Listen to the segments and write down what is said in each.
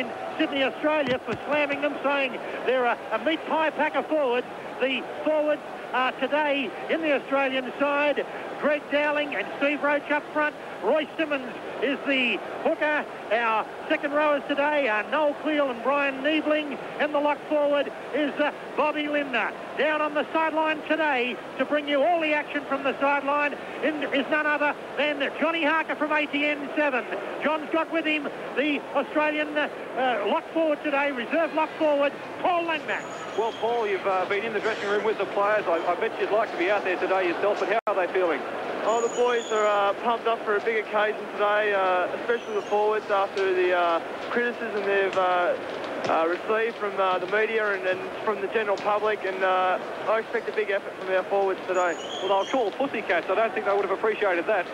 in Sydney, Australia for slamming them, saying they're a, a meat pie packer forward. The forwards are today in the Australian side. Greg Dowling and Steve Roach up front. Roy Simmons is the hooker. Our second rowers today are Noel Cleal and Brian Niebling. And the lock forward is uh, Bobby Lindner. Down on the sideline today to bring you all the action from the sideline in, is none other than Johnny Harker from ATN 7. John's got with him the Australian uh, lock forward today, reserve lock forward, Paul Langmack. Well, Paul, you've uh, been in the dressing room with the players. I, I bet you'd like to be out there today yourself, but how are they feeling? Oh, the boys are uh, pumped up for a big occasion today, uh, especially the forwards after the uh, criticism they've uh, uh, received from uh, the media and, and, from the general public, and I expect a big effort from our forwards today. Well, they'll call pussycats. I don't think they would have appreciated that.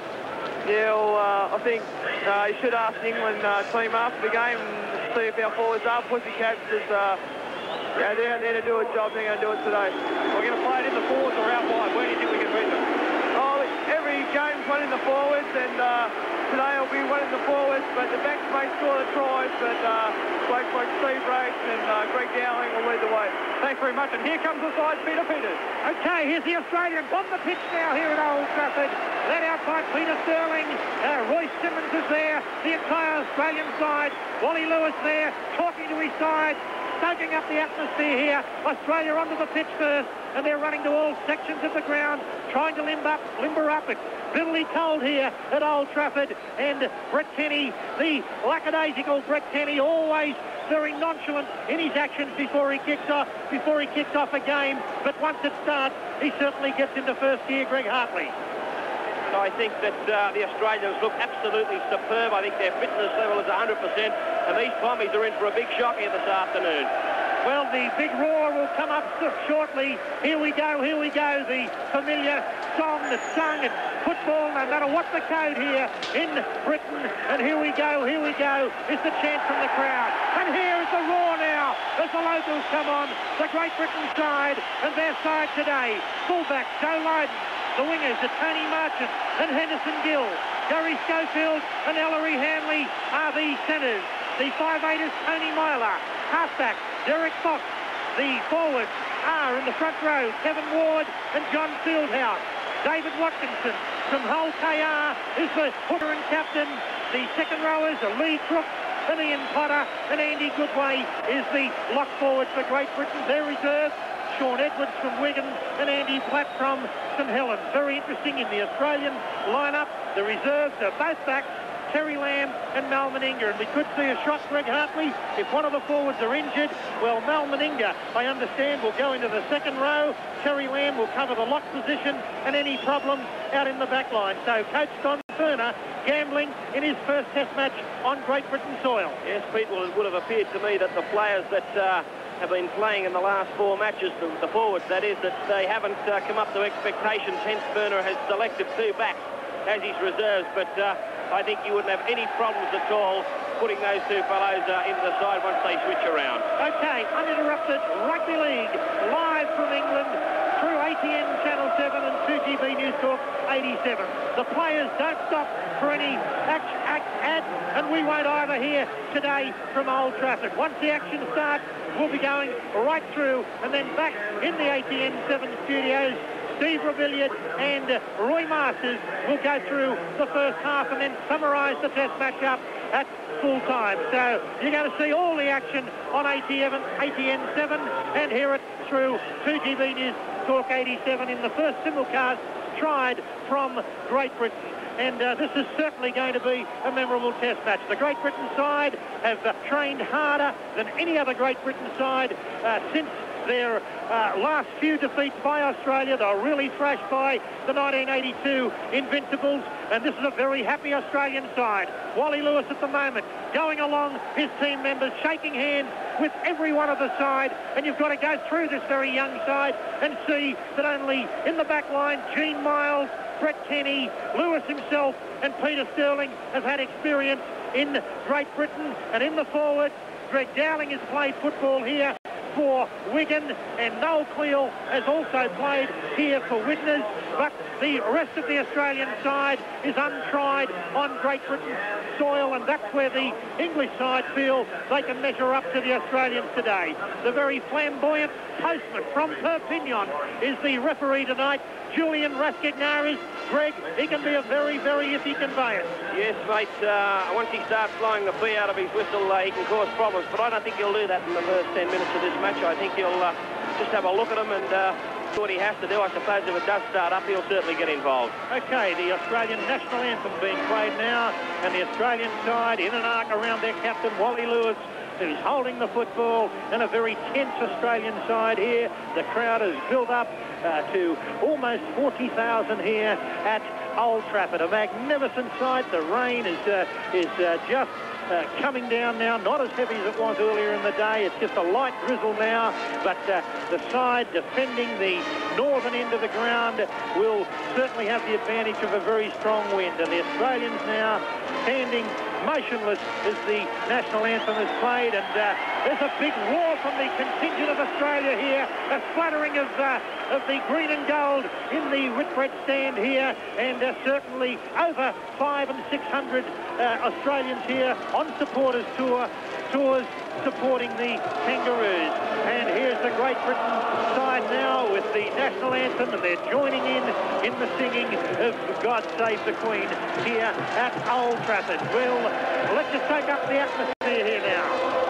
Yeah, well, I think you should ask the England team after the game and see if our forwards are pussycats, because yeah, they're out there to do a job. They're going to do it today. We're going to play it in the forwards or out wide. Where do you think we can beat them? Oh, every game's one in the forwards, and uh, today will be one in the forwards, but the backs may score the tries, but uh, blokes like Steve Roach and uh, Greg Dowling will lead the way. Thanks very much, and here comes the side, Peter Peters. Okay, here's the Australian on the pitch now here at Old Trafford. Led out by Peter Sterling. Uh, Royce Simmons is there, the entire Australian side. Wally Lewis there, talking to his side, soaking up the atmosphere here. Australia onto the pitch first, and they're running to all sections of the ground, trying to limber up. Limber up. It's bitterly cold here at Old Trafford, and Brett Kenny, the lackadaisical Brett Kenny, always very nonchalant in his actions before he kicks off before he kicks off a game. But once it starts, he certainly gets into first gear. Greg Hartley. I think that uh, the Australians look absolutely superb. I think their fitness level is 100%, and these Pommies are in for a big shock here this afternoon. Well, the big roar will come up shortly. Here we go, here we go. The familiar song that's sung at football, no matter what the code here in Britain. And here we go, here we go. Is the chant from the crowd. And here is the roar now as the locals come on. The Great Britain side and their side today. Fullback Joe Lydon the wingers are Tony Marchant and Henderson Gill. Gary Schofield and Ellery Hanley are the centres. The 5'8 is Tony Myler. Halfback, Derek Fox. The forwards are in the front row, Kevin Ward and John Fieldhouse. David Watkinson from Hull KR is the hooker and captain. The second rowers are Lee Crook and Potter and Andy Goodway is the lock forward for Great Britain. Their reserve Shaun Edwards from Wigan and Andy Platt from St Helens. Very interesting in the Australian lineup. The reserves are both backs, Terry Lamb and Mal Meninga. And we could see a shot, Greg Hartley, if one of the forwards are injured. Well, Mal Meninga, I understand, will go into the second row. Terry Lamb will cover the lock position and any problems out in the back line. So Coach Don Furner gambling in his first test match on Great Britain soil. Yes, Pete, well, it would have appeared to me that the players that uh, have been playing in the last four matches, the, the forwards, that is, that they haven't uh, come up to expectations. Hence, Furner has selected two backs as his reserves, but uh, I think you wouldn't have any problems at all putting those two fellows uh, into the side once they switch around. Okay, uninterrupted Rugby League, live from England through ATN Channel 7 and 2GB News Talk 87. The players don't stop for any act, act, ad, and we won't either here today from Old Trafford. Once the action starts, we'll be going right through and then back in the ATN 7 studios. Steve Ravilion and Roy Masters will go through the first half and then summarise the test matchup at full time. So you're going to see all the action on ATN, ATN 7 and hear it through 2GB News Talk 87 in the first simulcast tried from Great Britain and uh, this is certainly going to be a memorable test match. The Great Britain side have uh, trained harder than any other Great Britain side uh, since their uh, last few defeats by Australia. They're really thrashed by the 1982 Invincibles, and this is a very happy Australian side. Wally Lewis at the moment going along his team members, shaking hands with every one of the side, and you've got to go through this very young side and see that only in the back line, Gene Miles, Brett Kenny, Lewis himself and Peter Sterling have had experience in Great Britain and in the forward. Greg Dowling has played football here for Wigan and Noel Cleal has also played here for Widnes but the rest of the Australian side is untried on Great Britain soil, and that's where the English side feel they can measure up to the Australians today. The very flamboyant postman from Perpignan is the referee tonight. Julian Rascagnères. Greg, he can be a very, very iffy conveyance. Yes, mate. Uh, once he starts blowing the fee out of his whistle, uh, he can cause problems. But I don't think he'll do that in the first 10 minutes of this match. I think he'll uh, just have a look at him and uh, do what he has to do. I suppose if it does start up, he'll certainly get involved. Okay, the Australian national anthem being played now, and the Australian side in an arc around their captain, Wally Lewis, who's holding the football and a very tense Australian side here. The crowd has built up uh, to almost 40,000 here at Old Trafford. A magnificent sight. The rain is, uh, is uh, just uh, coming down now, not as heavy as it was earlier in the day. It's just a light drizzle now, but uh, the side defending the northern end of the ground will certainly have the advantage of a very strong wind. And the Australians now standing motionless as the national anthem is played. And uh, there's a big roar from the contingent of Australia here, a fluttering of, uh, of the green and gold in the Whitbread stand here, and uh, certainly over five and 600 uh, Australians here on supporters tour, tours supporting the Kangaroos. And here's the Great Britain side now with the national anthem, and they're joining in in the singing of God Save the Queen here at Old Trafford. Well, let's just take up the atmosphere here now.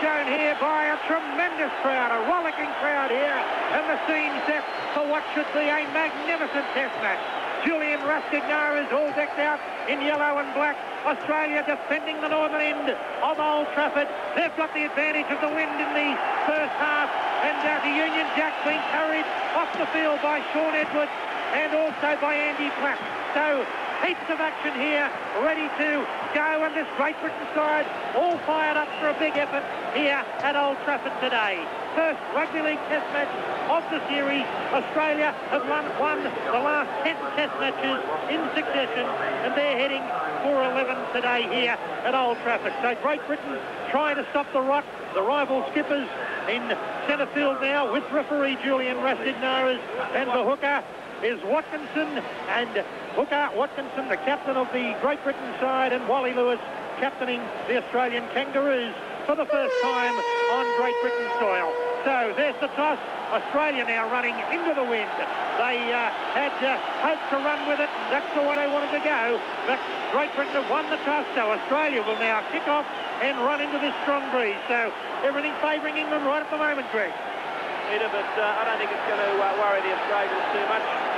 shown here by a tremendous crowd, a rollicking crowd here, and the scene set for what should be a magnificent test match. Julian Rascagnères is all decked out in yellow and black. Australia defending the northern end of Old Trafford. They've got the advantage of the wind in the first half, and uh, the Union Jack being carried off the field by Shaun Edwards and also by Andy Platt. So heaps of action here, ready to go, and this Great Britain side all fired up for a big effort here at Old Trafford today. First rugby league test match of the series. Australia have won, won the last 10 test matches in succession, and they're heading for 11 today here at Old Trafford. So Great Britain trying to stop the rock. The rival skippers in centre field now with referee Julian Rascagnères and the hooker is Watkinson and Hooker Watkinson, the captain of the Great Britain side, and Wally Lewis captaining the Australian Kangaroos for the first time on Great Britain soil. So there's the toss. Australia now running into the wind. They uh, had uh, hoped to run with it. That's the way they wanted to go. But Great Britain have won the toss, so Australia will now kick off and run into this strong breeze. So everything favouring England right at the moment, Greg. Peter, but uh, I don't think it's going to uh, worry the Australians too much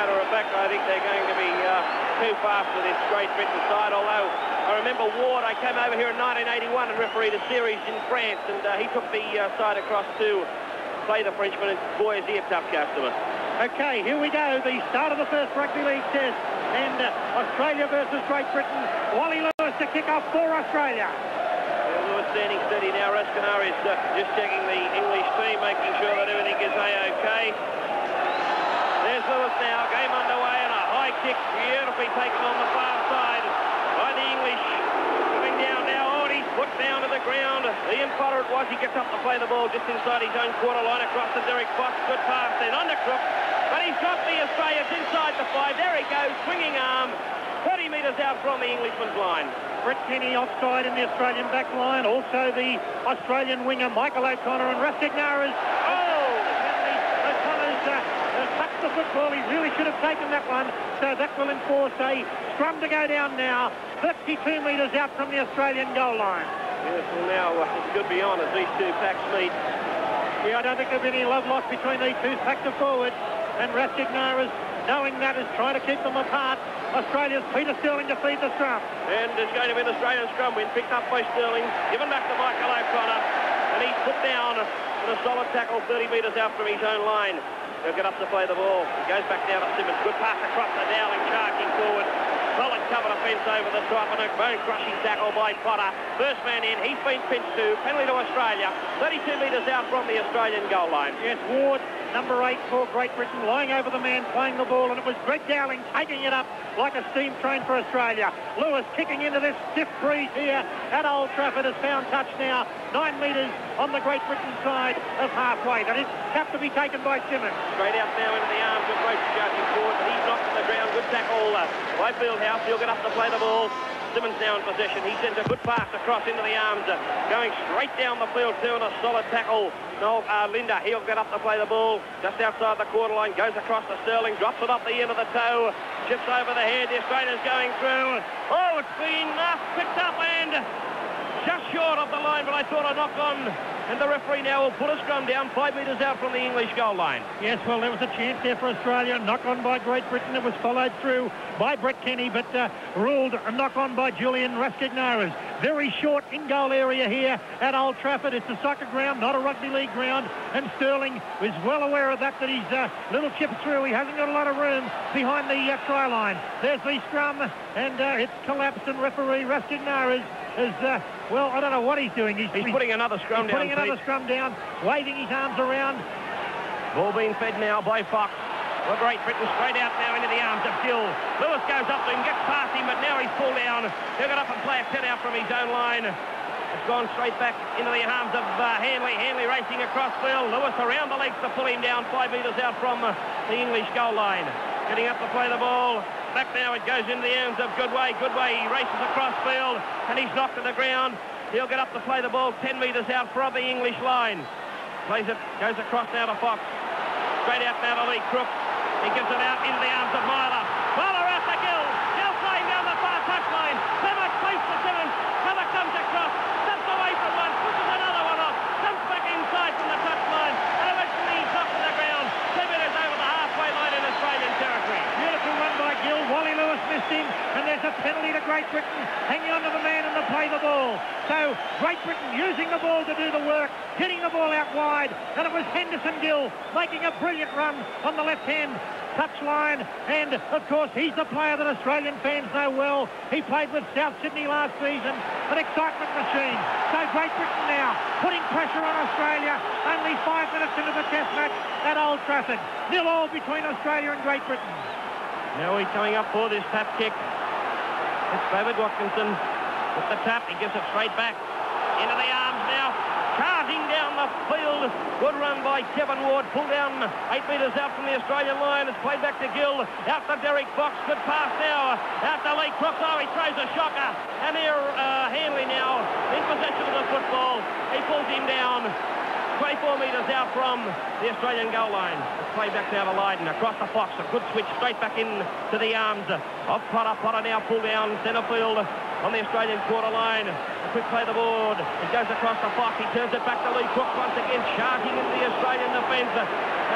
matter of fact, I think they're going to be uh, too fast for this Great Britain side, although I remember Ward, I came over here in 1981 and refereed a series in France, and uh, he took the uh, side across to play the Frenchman, and boy, is he a tough customer. Okay, here we go, the start of the first Rugby League Test, and uh, Australia versus Great Britain. Wally Lewis to kick off for Australia. Lewis standing steady now. Rascagnères is uh, just checking the English team, making sure that everything is A-OK. There's Lewis now, game underway, and a high kick beautifully taken on the far side by the English. Coming down now, he's put down to the ground. Ian Potter it was, he gets up to play the ball just inside his own quarter line across to Derek Fox. Good pass then, under Crook. But he's dropped the Australians inside the five. There he goes, swinging arm. 30 metres out from the Englishman's line. Brett Kenny offside in the Australian back line. Also the Australian winger Michael O'Connor and Rascagnères. The football. He really should have taken that one. So that will enforce a scrum to go down now. 32 metres out from the Australian goal line. Yes, well now uh, it's good on as these two packs meet. Yeah, I don't think there'll be any love lost between these two packed forwards. And Rascagnères, knowing that, is trying to keep them apart. Australia's Peter Sterling to feed the scrum. And there's going to be an Australian scrum win picked up by Sterling, given back to Michael O'Connor. And he's put down with a solid tackle 30 metres out from his own line. He'll get up to play the ball. He goes back down to Simmons. Good pass across the Dowling, charging forward. Solid cover defence over the top and a bone-crushing tackle by Potter. First man in, he's been pinched to. Penalty to Australia. 32 metres out from the Australian goal line. Yes, Ward, number eight for Great Britain, lying over the man, playing the ball, and it was Greg Dowling taking it up like a steam train for Australia. Lewis kicking into this stiff breeze here at Old Trafford has found touch now. Nine metres on the Great Britain side of halfway. That is have to be taken by Simmons. Straight out now into the arms of Roach charging forward, but he's knocked to the ground. Good tackle by Fieldhouse. He'll get up to play the ball. Simmons now in possession. He sends a good pass across into the arms, uh, going straight down the field too, and a solid tackle. No, uh, Lindner, he'll get up to play the ball just outside the quarter line, goes across to Sterling, drops it off the end of the toe, chips over the head. The Australian's going through. Oh, it's been uh, picked up and just short of the line, but I thought a knock on. And the referee now will put a scrum down five metres out from the English goal line. Yes, well, there was a chance there for Australia. Knock on by Great Britain. It was followed through by Brett Kenny, but uh, ruled a knock on by Julian Rascagnères. Very short in goal area here at Old Trafford. It's a soccer ground, not a rugby league ground. And Sterling is well aware of that, that he's a uh, little chip through. He hasn't got a lot of room behind the uh, try line. There's the scrum, and uh, it's collapsed, and referee Rascagnères is, uh, well, I don't know what he's doing. He's, he's putting another scrum he's down. Putting another Pete. scrum down, waving his arms around. Ball being fed now by Fox. Well, Great Britain straight out now into the arms of Gill. Lewis goes up to him, gets past him, but now he's pulled down. He'll get up and play a pin out from his own line. It's gone straight back into the arms of uh, Hanley. Hanley racing across field. Lewis around the legs to pull him down five metres out from uh, the English goal line. Getting up to play the ball. Back now it goes into the arms of Goodway. Goodway he races across field and he's knocked to the ground. He'll get up to play the ball 10 metres out from the English line. Plays it, goes across now to Fox. Straight out now to Lee Crooks. He gives it out into the arms of. Myler out to Gill. Gill flying down the far touchline. So much space for Simmons. Cover comes across. Steps away from one. Pushes another one off. Comes back inside from the touchline. And eventually he's knocked to the ground. Two metres over the halfway line in Australian territory. Beautiful run by Gill. Wally Lewis missed him. And there's a penalty to Great Britain. Hanging on to the man and to play the ball. So Great Britain using the ball to do the work. Hitting the ball out wide. And it was Henderson Gill making a brilliant run on the left hand touchline. And, of course, he's the player that Australian fans know well. He played with South Sydney last season. An excitement machine. So Great Britain now putting pressure on Australia. Only five minutes into the test match at Old Trafford. Nil all between Australia and Great Britain. Now he's coming up for this tap kick. It's David Watkinson with the tap. He gives it straight back into the arms now. Charging down the field. Good run by Kevin Ward. Pulled down eight metres out from the Australian line. It's played back to Gill. Out to Derek Fox. Good pass now. Out to Lee Crooks. Oh, he throws a shocker. And here uh, Hanley now in possession of the football. He pulls him down. 24 metres out from the Australian goal line. Played back now to Lydon. Across the Fox. A good switch straight back in to the arms of Potter. Potter now pulled down centre field on the Australian quarter line. A quick play the board. It goes across the Fox. He turns it back to Lee Crooks once again, charging into the Australian defence.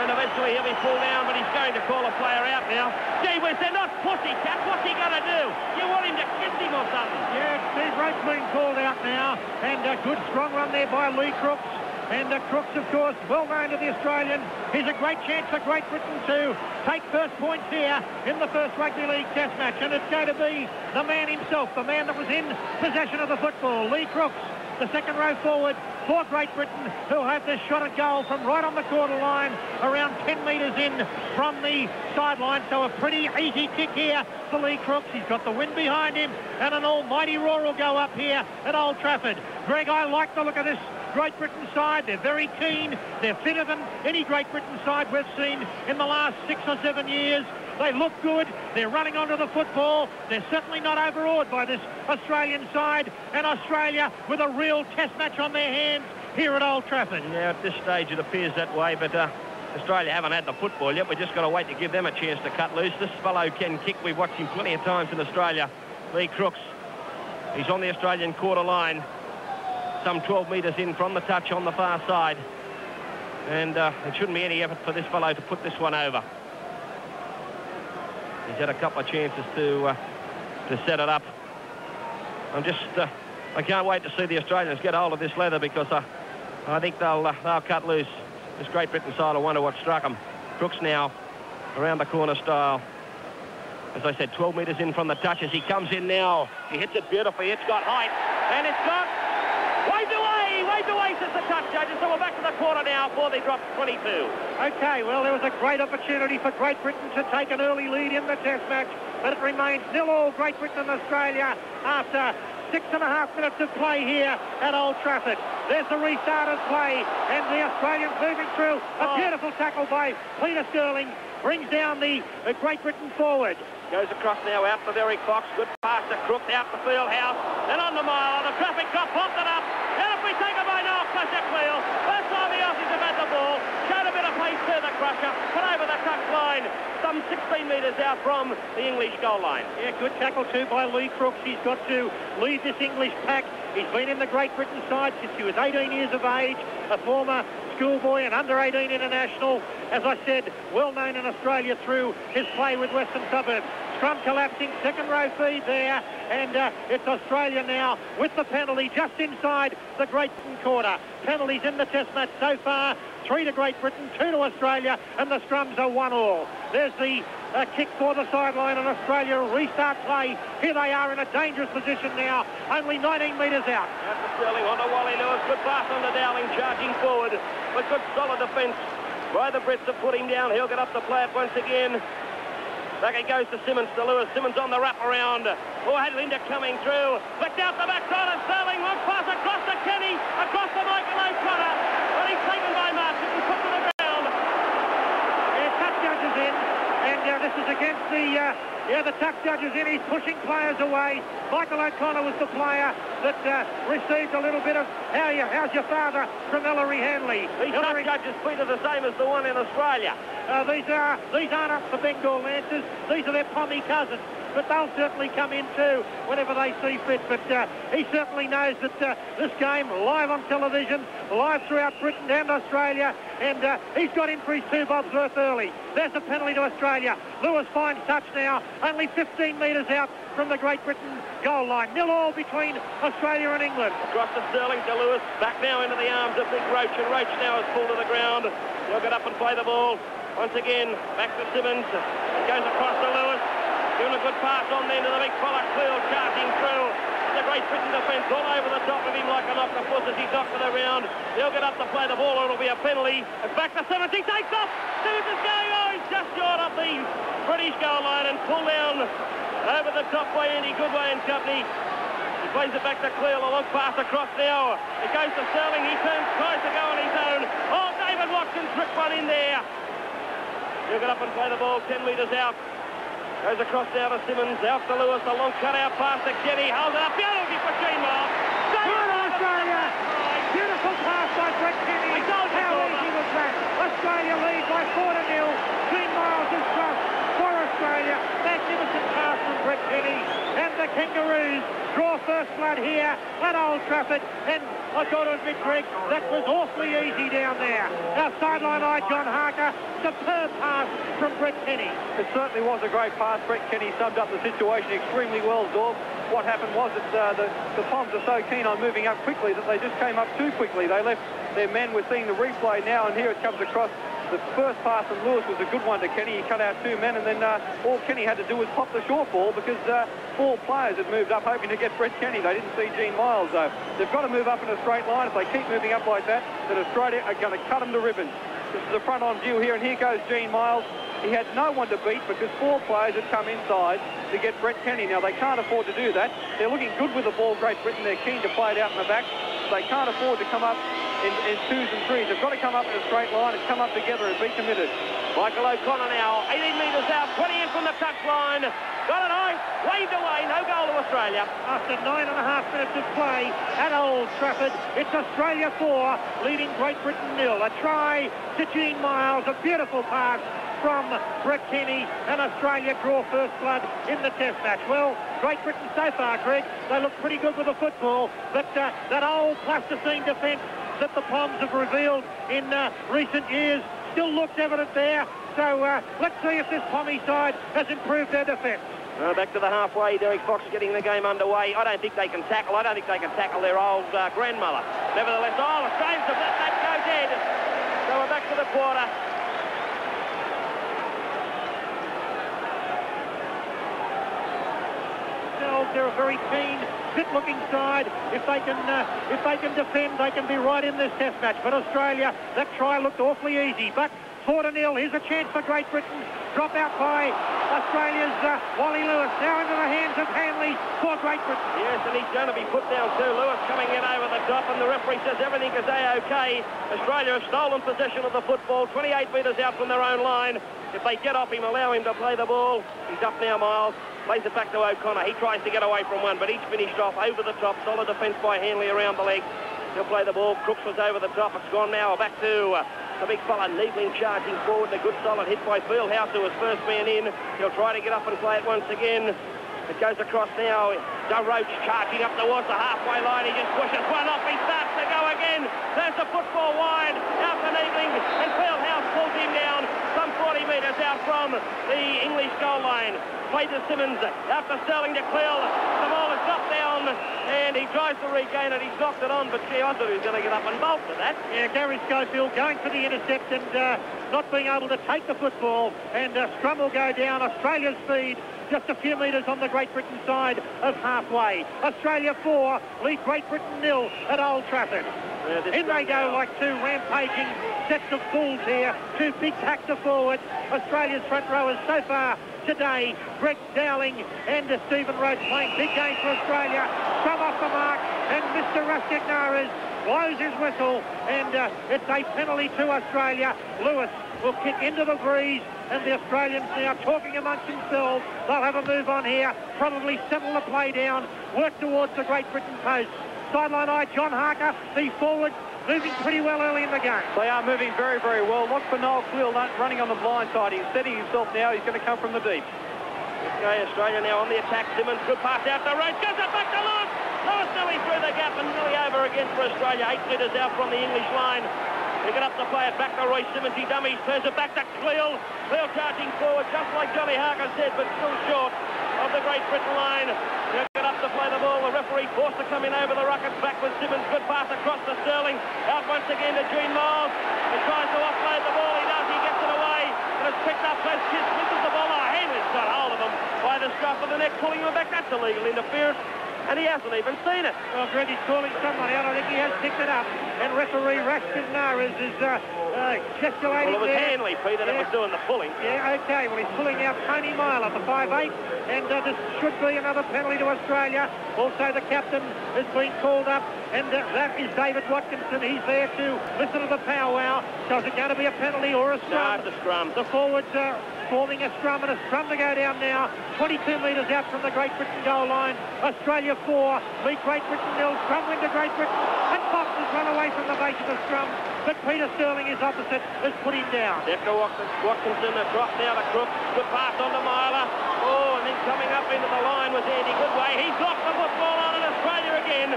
And eventually he'll be pulled down, but he's going to call a player out now. Gee whiz, they're not pussycat. What's he going to do? You want him to kiss him or something? Yeah, Steve Roach being called out now. And a good strong run there by Lee Crooks. And uh, Crooks, of course, well known to the Australian. Here's a great chance for Great Britain to take first points here in the first Rugby League Test match. And it's going to be the man himself, the man that was in possession of the football, Lee Crooks, the second row forward for Great Britain, who'll have this shot at goal from right on the quarter line, around 10 metres in from the sideline. So a pretty easy kick here for Lee Crooks. He's got the wind behind him, and an almighty roar will go up here at Old Trafford. Greg, I like the look of this Great Britain side. They're very keen. They're fitter than any Great Britain side we've seen in the last six or seven years. They look good. They're running onto the football. They're certainly not overawed by this Australian side. And Australia with a real test match on their hands here at Old Trafford. Yeah, at this stage it appears that way, but uh, Australia haven't had the football yet. We're just got to wait to give them a chance to cut loose. This fellow can kick. We've watched him plenty of times in Australia. Lee Crooks. He's on the Australian quarter line some 12 metres in from the touch on the far side. And uh, it shouldn't be any effort for this fellow to put this one over. He's had a couple of chances to uh, to set it up. I'm just, uh, I can't wait to see the Australians get hold of this leather because uh, I think they'll uh, they'll cut loose. This Great Britain side, I wonder what struck them. Crooks now around the corner style. As I said, 12 metres in from the touch as he comes in now. He hits it beautifully. It's got height. And it's got... Waved away! Waved away says the touch judges. So we're back to the quarter now for the drop 22. Okay, well, there was a great opportunity for Great Britain to take an early lead in the test match, but it remains nil all Great Britain and Australia after six and a half minutes of play here at Old Trafford. There's the restarted play, and the Australians moving through. A Oh. beautiful tackle by Peter Sterling brings down the Great Britain forward. Goes across now out to Derek Fox. Good pass to Crook out to Fieldhouse. Then on the mile. The traffic cop popped it up. And if we take it by now, Cleal. First time the Aussies have had the ball. Showed a bit of pace to the Crusher. Put over the touch line. Some 16 metres out from the English goal line. Yeah, good tackle too by Lee Crooks. He's got to lead this English pack. He's been in the Great Britain side since he was 18 years of age, a former schoolboy and under-18 international. As I said, well known in Australia through his play with Western Suburbs. Scrum collapsing, second row feed there, and uh, it's Australia now with the penalty just inside the Great Britain quarter. Penalties in the test match so far, three to Great Britain, two to Australia, and the scrums are one all. There's the uh, kick for the sideline and Australia restart play. Here they are in a dangerous position now, only 19 metres out. Out to Sterling, on to Wally Lewis. Good pass on to Dowling, charging forward. But good solid defence by the Brits to put him down. He'll get up the play it once again. Back it goes to Simmons to Lewis. Simmons on the wrap around. Oh, had Lindner coming through. Flicked out the backside and Sterling. One pass across to Kenny. Across to Michael O'Connor. But he's taken by Martin and put to the ground. Yeah, touch judges in, and uh, this is against the, uh, yeah, the touch judges in. He's pushing players away. Michael O'Connor was the player that uh, received a little bit of, how you, how's your father, from Ellery Hanley. These Ellery- judges' feet are the same as the one in Australia. Uh, these are these aren't up for Bengal Lancers. These are their pommy cousins. But they'll certainly come in too whenever they see fit. But uh, he certainly knows that uh, this game live on television, live throughout Britain and Australia, and uh, he's got in for his two bobs worth early. There's a penalty to Australia. Lewis finds touch now, only 15 metres out from the Great Britain goal line. Nil all between Australia and England. Across to Sterling to Lewis. Back now into the arms of Big Roach. And Roach now is pulled to the ground. He'll get up and play the ball. Once again, back to Simmons. It goes across to Lewis. Giving a good pass on then to the big fella. Cleal charging through. The Great Britain defence all over the top of him like an octopus as he knocks it around. He'll get up to play the ball. And it'll be a penalty. It's back to Simmons. He takes off. Simmons going. Oh, he's just short of the British goal line and pulled down over the top by Andy Goodway and company. He plays it back to Cleal. A long pass across now. It goes to Sterling. He turns, tries to go on his own. Oh, David Watkins ripped one in there. He'll get up and play the ball 10 metres out. Goes across now to Simmons. Out to Lewis. A long cut out pass to Kenny. Holds it up. Beautiful for Miles. Good Australia! Beautiful pass by Brett Kenny. I told you How easy was that? Australia lead by 4 to 0. Gene Miles is for Australia. Magnificent pass from Brett Kenny. And the Kangaroos draw first blood here at Old Trafford. And I've got to admit, Greg, that was awfully easy down there. Our sideline eye, John Harker. Superb pass from Brett Kenny. It certainly was a great pass. Brett Kenny summed up the situation extremely well, Dorb. What happened was that uh, the, the Poms are so keen on moving up quickly that they just came up too quickly. They left their men. We're seeing the replay now, and here it comes across. The first pass from Lewis was a good one to Kenny. He cut out two men, and then uh, all Kenny had to do was pop the short ball because uh, four players had moved up hoping to get Brett Kenny. They didn't see Gene Miles, though. They've got to move up in a straight line. If they keep moving up like that, then Australia are going to cut them to ribbons. This is a front on view here, and here goes Gene Miles. He had no one to beat because four players had come inside to get Brett Kenny. Now, they can't afford to do that. They're looking good with the ball, Great Britain. They're keen to play it out in the back. They can't afford to come up in, in twos and threes. They've got to come up in a straight line and come up together and be committed. Michael O'Connor now, 18 metres out, 20 in from the touch line. Got it high, waved away, no goal to Australia. After nine and a half minutes of play at Old Trafford, it's Australia 4, leading Great Britain nil. A try to Gene Miles, a beautiful pass from Kenny, and Australia draw first blood in the test match. Well, Great Britain so far, Greg, they look pretty good with the football, but uh, that old plasticine defence that the Poms have revealed in uh, recent years still looks evident there. So uh, let's see if this Pommy side has improved their defence. Uh, back to the halfway, Derek Fox getting the game underway. I don't think they can tackle. I don't think they can tackle their old uh, grandmother. Nevertheless, oh, Australians have let that go dead. So we're back to the quarter. They're a very keen, fit-looking side. If they can, uh, if they can defend, they can be right in this Test match. But Australia, that try looked awfully easy. But 4 to nil. Here's a chance for Great Britain. Drop out by Australia's uh, Wally Lewis. Now into the hands of Hanley for Great Britain. Yes, and he's going to be put down too. Lewis coming in over the top, and the referee says everything is A-OK. Australia have stolen possession of the football, 28 metres out from their own line. If they get off him, allow him to play the ball. He's up now, Miles. Plays it back to O'Connor. He tries to get away from one, but he's finished off over the top. Solid defence by Hanley around the leg. He'll play the ball. Crooks was over the top. It's gone now back to uh, the big fella, Niebling charging forward. A good solid hit by Fieldhouse, who was first man in. He'll try to get up and play it once again. It goes across now. Roach charging up towards the halfway line. He just pushes one off. He starts to go again. There's the football wide out to Niebling. And Fieldhouse pulls him down 40 metres out from the English goal line. Played to Simmons. Out to Sterling to Cleal. The ball is down and he tries to regain it. He's knocked it on, but gee, I thought he going to get up and bolt for that. Yeah, Gary Schofield going for the intercept and uh, not being able to take the football. And uh, Scrum will go down. Australia's speed just a few metres on the Great Britain side of halfway. Australia 4, lead Great Britain nil at Old Trafford. In they go like two rampaging sets of bulls here. Two big packs of forward. Australia's front rowers so far today. Greg Dowling and Stephen Roach playing big game for Australia. From off the mark and Mr. Rascagnères blows his whistle and uh, it's a penalty to Australia. Lewis will kick into the breeze and the Australians now talking amongst themselves. They'll have a move on here, probably settle the play down, work towards the Great Britain post. Sideline eye, John Harker, the forward, moving pretty well early in the game. They are moving very, very well. Look for Noel Cleal running on the blind side. He's setting himself now. He's going to come from the deep. Okay, Australia now on the attack. Simmons, good pass out the right. Goes it back to Lewis. Lewis nearly through the gap and nearly over again for Australia. Eight metres out from the English line. Get up to play it back to Royce Simmons. He dummies, turns it back to Cleal. Cleal charging forward, just like Johnny Harker said, but still short of the Great Britain line. Get up to play the ball. The referee forced to come in over the rockets. Back with Simmons. Good pass across to Sterling. Out once again to Gene Miles. He tries to offload the ball. He does. He gets it away. And it's picked up. Close kiss. Misses the ball. Hanley's got hold of him by the scruff of the neck, pulling him back. That's illegal interference and he hasn't even seen it. Well, Greggy's calling someone out. I think he has picked it up. And referee Rascagnères is uh, uh, gesticulating Well, it was there. Hanley, Peter, yeah. that was doing the pulling. Yeah, okay. Well, he's pulling out Tony Myler, the 5'8", and uh, this should be another penalty to Australia. Also, the captain has been called up, and uh, that is David Watkinson. He's there to listen to the powwow. So is it going to be a penalty or a scrum? No, it's a scrum. The forwards are forming a scrum, and a scrum to go down now. 22 metres out from the Great Britain goal line. Australia 4, lead Great Britain nil. Scrum win to Great Britain, and Fox has run away from the base of the scrum. But Peter Sterling, is opposite, has put him down. Defka Watkinson, a drop now to Crook. Good pass on to Myler. Oh, and then coming up into the line was Andy Goodway. He's locked the football on in Australia again.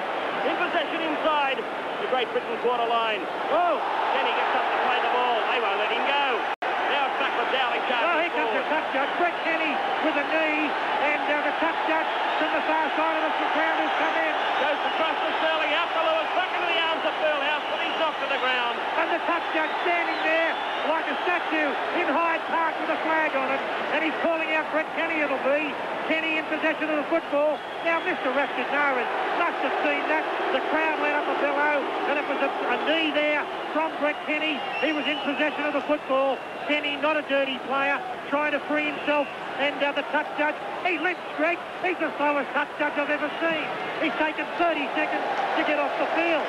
In possession inside the Great Britain quarter line. Oh, Kenny gets up to play the ball. They won't let him go. Now it's back with Dowling charging Oh, here comes the touch judge. Brett Kenny with a knee. And uh, the touch judge from the far side of the crowd has come in. Goes across to Sterling, out to Lewis, back into the arms of Fieldhouse, but he's knocked to the ground. And the touch judge standing there like a statue in Hyde Park with a flag on it. And he's calling out Brett Kenny it'll be. Kenny in possession of the football. Now Mr. Rascagnères must have seen that. The crowd let up a bellow and it was a, a knee there from Brett Kenny. He was in possession of the football. Kenny, not a dirty player, trying to free himself. And uh, the touch judge, he limps, Greg. He's the slowest touch judge I've ever seen. He's taken 30 seconds to get off the field.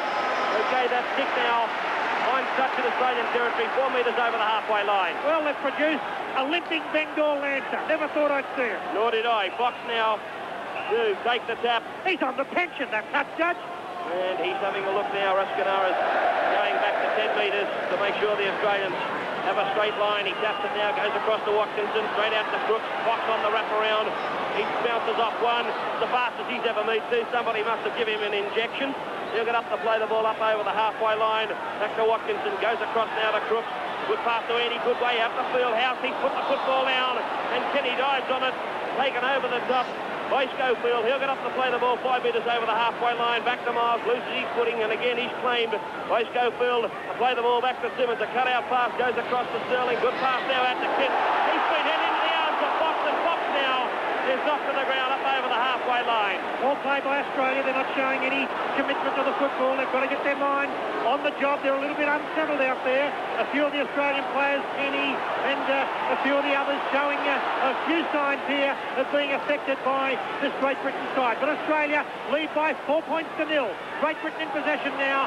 Okay, that's kick now. Line touch in Australian territory, four metres over the halfway line. Well, they've produced a limping Bengal Lancer. Never thought I'd see it. Nor did I. Fox now to take the tap. He's on the pension, that touch judge. And he's having a look now. Rascagnères going back to 10 metres to make sure the Australians have a straight line. He taps it now, goes across to Watkinson, straight out to Crooks. Fox on the wraparound. He bounces off one. The fastest he's ever made two. Somebody must have given him an injection. He'll get up to play the ball up over the halfway line. Back to Watkinson. Goes across now to Crooks. Good pass to Andy Goodway out the Fieldhouse. He's put the football down and Kenny dives on it. Taken over the top by Schofield. He'll get up to play the ball five metres over the halfway line. Back to Miles. Loses his footing and again he's claimed by Schofield. Play the ball back to Simmons. A cut-out pass goes across to Sterling. Good pass now out to Kent. He's been heading into the arms of Fox and Fox now is to the ground up over the halfway line. Well played by Australia. They're not showing any commitment to the football. They've got to get their mind on the job. They're a little bit unsettled out there. A few of the Australian players, Kenny and uh, a few of the others showing uh, a few signs here of being affected by this Great Britain side. But Australia lead by four points to nil. Great Britain in possession now.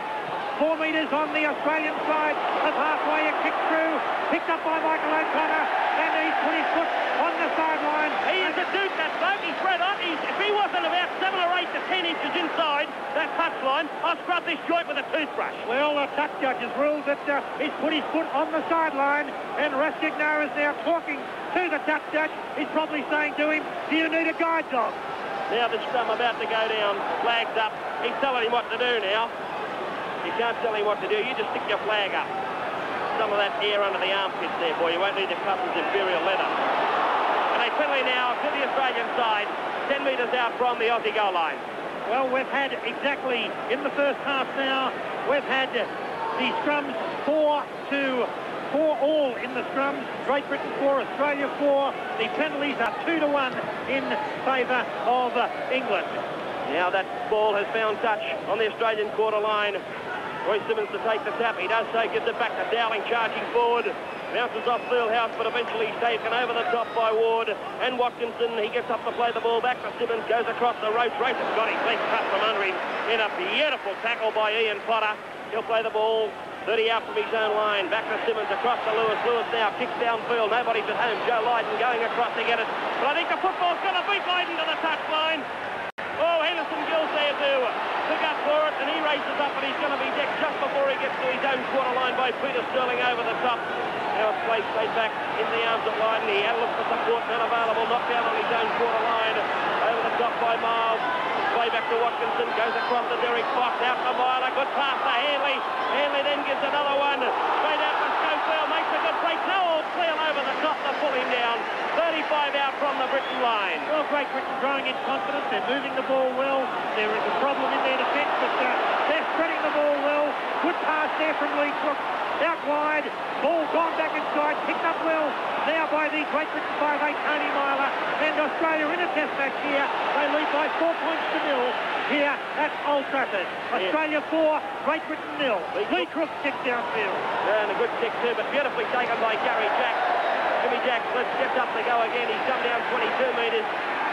Four metres on the Australian side of halfway. A kick through, picked up by Michael O'Connor, and he's put his foot on the sideline. He is a dude, that bloke. He's red hot. He's, if he wasn't about seven or eight to ten inches inside that touchline, I'll scrub this joint with a toothbrush. Well, the touch judge has ruled that uh, he's put his foot on the sideline, and Rascagnères is now talking to the touch judge. He's probably saying to him, do you need a guide dog? Now the scrum about to go down, flags up. He's telling him what to do now. You can't tell him what to do. You just stick your flag up. Some of that air under the armpits there, boy. You won't need the Cussons Imperial leather. They penalty now to the Australian side, 10 metres out from the Aussie goal line. Well, we've had exactly in the first half now, we've had the scrums four to four all in the scrums. Great Britain four, Australia four. The penalties are two to one in favour of England. Now that ball has found touch on the Australian quarter line. Roy Simmons to take the tap. He does so, gives it back to Dowling, charging forward. Bounces off Fieldhouse, but eventually taken over the top by Ward and Watkinson. He gets up to play the ball back to Simmons, goes across the rope. Roach has got his leg cut from under him in a beautiful tackle by Ian Potter. He'll play the ball 30 out from his own line. Back to Simmons, across to Lewis. Lewis now kicks downfield. Nobody's at home. Joe Lydon going across to get it. But I think the football's going to beat Lydon to the touchline. Oh, Henderson Gill's there too. pick up for it, and he races up, and he's going to be decked just before he gets to his own quarter line by Peter Sterling over the top. Now it's played straight back in the arms of Lydon. He had a look for support, not available. Knocked down on his own quarter line. Over the top by Miles. Play back to Watkinson. Goes across to Derek Fox. Out to Myler. Good pass to Hanley. Hanley then gives another one. Straight out to Schofield. Makes a good break. No, clear over the top to pull him down. 35 out from the Britain line. Well, Great Britain growing in confidence. They're moving the ball well. There is a problem in their defence, but uh, they're spreading the ball well. Good pass there from Lee Crook. Out wide. Ball gone back inside. Picked up well now by the Great Britain 5'8 Tony Myler. And Australia in a test match here. They lead by four points to nil here at Old Trafford. Australia four, Great Britain nil. Lee Crook kicks downfield. And a good kick too, but beautifully taken by Gary Jack. Jimmy Jack gets up to go again. He's come down 22 metres.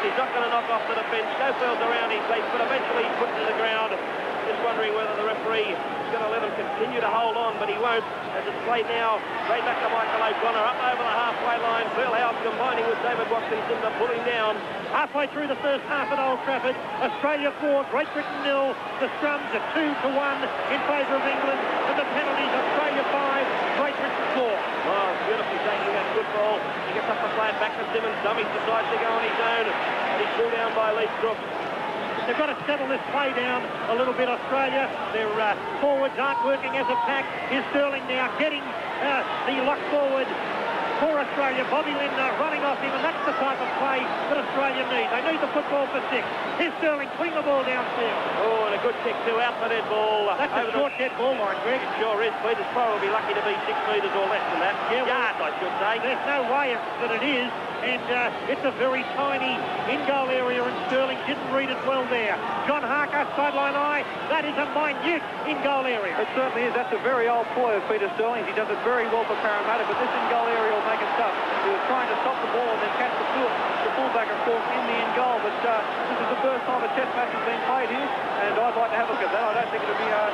He's not going to knock off the defence. Schofield's around his legs, but eventually he's put to the ground. Just wondering whether the referee is going to let him continue to hold on, but he won't. As it's played now, straight back to Michael O'Connor, up over the halfway line. Fieldhouse combining with David Watkinson to pull him down. Halfway through the first half at Old Trafford, Australia 4, Great Britain nil. The scrums are 2 to 1 in favour of England, and the penalties Australia 5, Great Britain 4. Oh, beautifully taking that good ball. He gets up the flat, back to Simmons. Dummies decides to go on his own, and he's pulled down by Lee Crooks. They've got to settle this play down a little bit, Australia. Their uh, forwards aren't working as a pack. Here's Sterling now getting uh, the lock forward for Australia. Bobby Lindner running off him, and that's the type of play that Australia needs. They need the football for six. Here's Sterling putting the ball downfield. Oh, and a good kick too, out for that ball. That's Over a short dead ball line, Greg. It sure is. Peter's probably lucky to be six metres or less than that. Yeah, well, Yards, I should say. There's no way that it is, and uh, it's a very tiny in-goal area, and Sterling didn't read it well there. John Harker, sideline eye, that is a minute in-goal area. It certainly is. That's a very old ploy of Peter Sterling's. He does it very well for Parramatta, but this in-goal area will make it tough. He was trying to stop the ball and then catch the, full, the fullback, of course, in the in-goal, but uh, this is the first time a test match has been played here, and I'd like to have a look at that. I don't think it'll be uh,